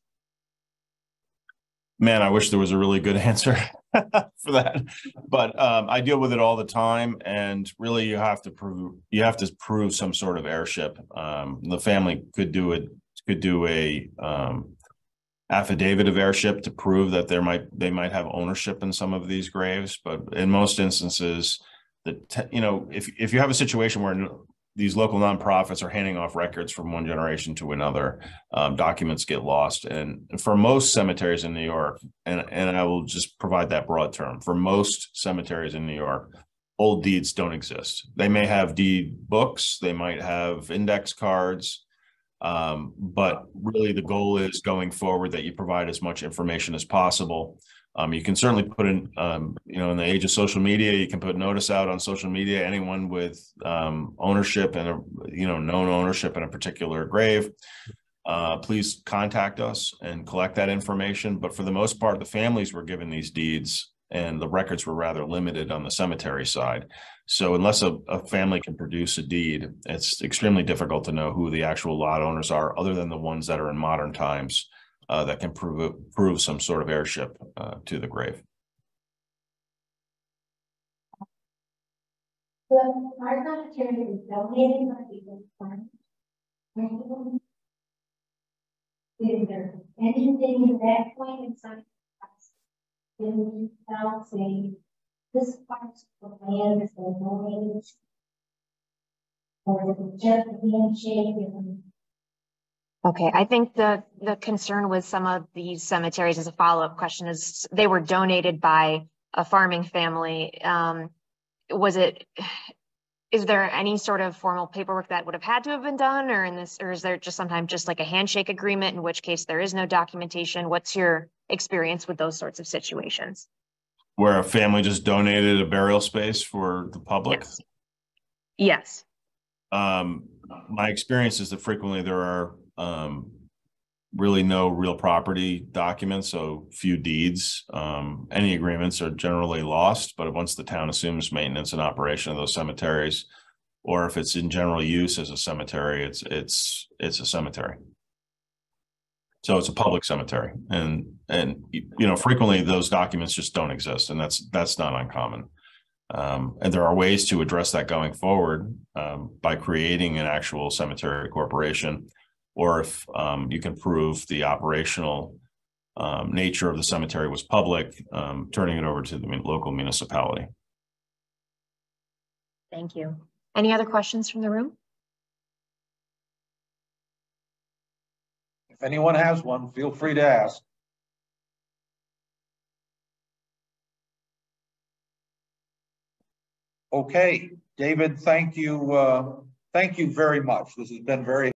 Man, I wish there was a really good answer for that. But um, I deal with it all the time and really you have to prove, you have to prove some sort of heirship. Um, the family could do it, could do a um, affidavit of heirship to prove that there might, they might have ownership in some of these graves, but in most instances, the, te- you know, if, if you have a situation where these local nonprofits are handing off records from one generation to another, um, documents get lost. And for most cemeteries in New York, and, and I will just provide that broad term, for most cemeteries in New York, old deeds don't exist. They may have deed books, they might have index cards. Um, but really the goal is going forward that you provide as much information as possible. Um, you can certainly put in, um, you know, in the age of social media, you can put notice out on social media, anyone with, um, ownership and, a you know, known ownership in a particular grave. Uh, please contact us and collect that information. But for the most part, the families were given these deeds and the records were rather limited on the cemetery side. So unless a, a family can produce a deed, it's extremely difficult to know who the actual lot owners are, other than the ones that are in modern times uh, that can prove, prove some sort of heirship uh, to the grave. Is there anything at that point in time? This part of the land is donated? Or Okay, I think the, the concern with some of these cemeteries as a follow-up question is they were donated by a farming family. Um, was it, is there any sort of formal paperwork that would have had to have been done or in this, or is there just sometimes just like a handshake agreement, in which case there is no documentation? What's your experience with those sorts of situations? Where a family just donated a burial space for the public. Yes. Yes, Um, my experience is that frequently there are, um, really no real property documents, so few deeds. Um, any agreements are generally lost, but once the town assumes maintenance and operation of those cemeteries, or if it's in general use as a cemetery, it's, it's, it's a cemetery. So it's a public cemetery and, and, you know, frequently those documents just don't exist and that's, that's not uncommon. Um, and there are ways to address that going forward, um, by creating an actual cemetery corporation. Or if, um, you can prove the operational, um, nature of the cemetery was public, um, turning it over to the local municipality. Thank you. Any other questions from the room? If anyone has one, feel free to ask. Okay, David, thank you, uh, thank you very much. This has been very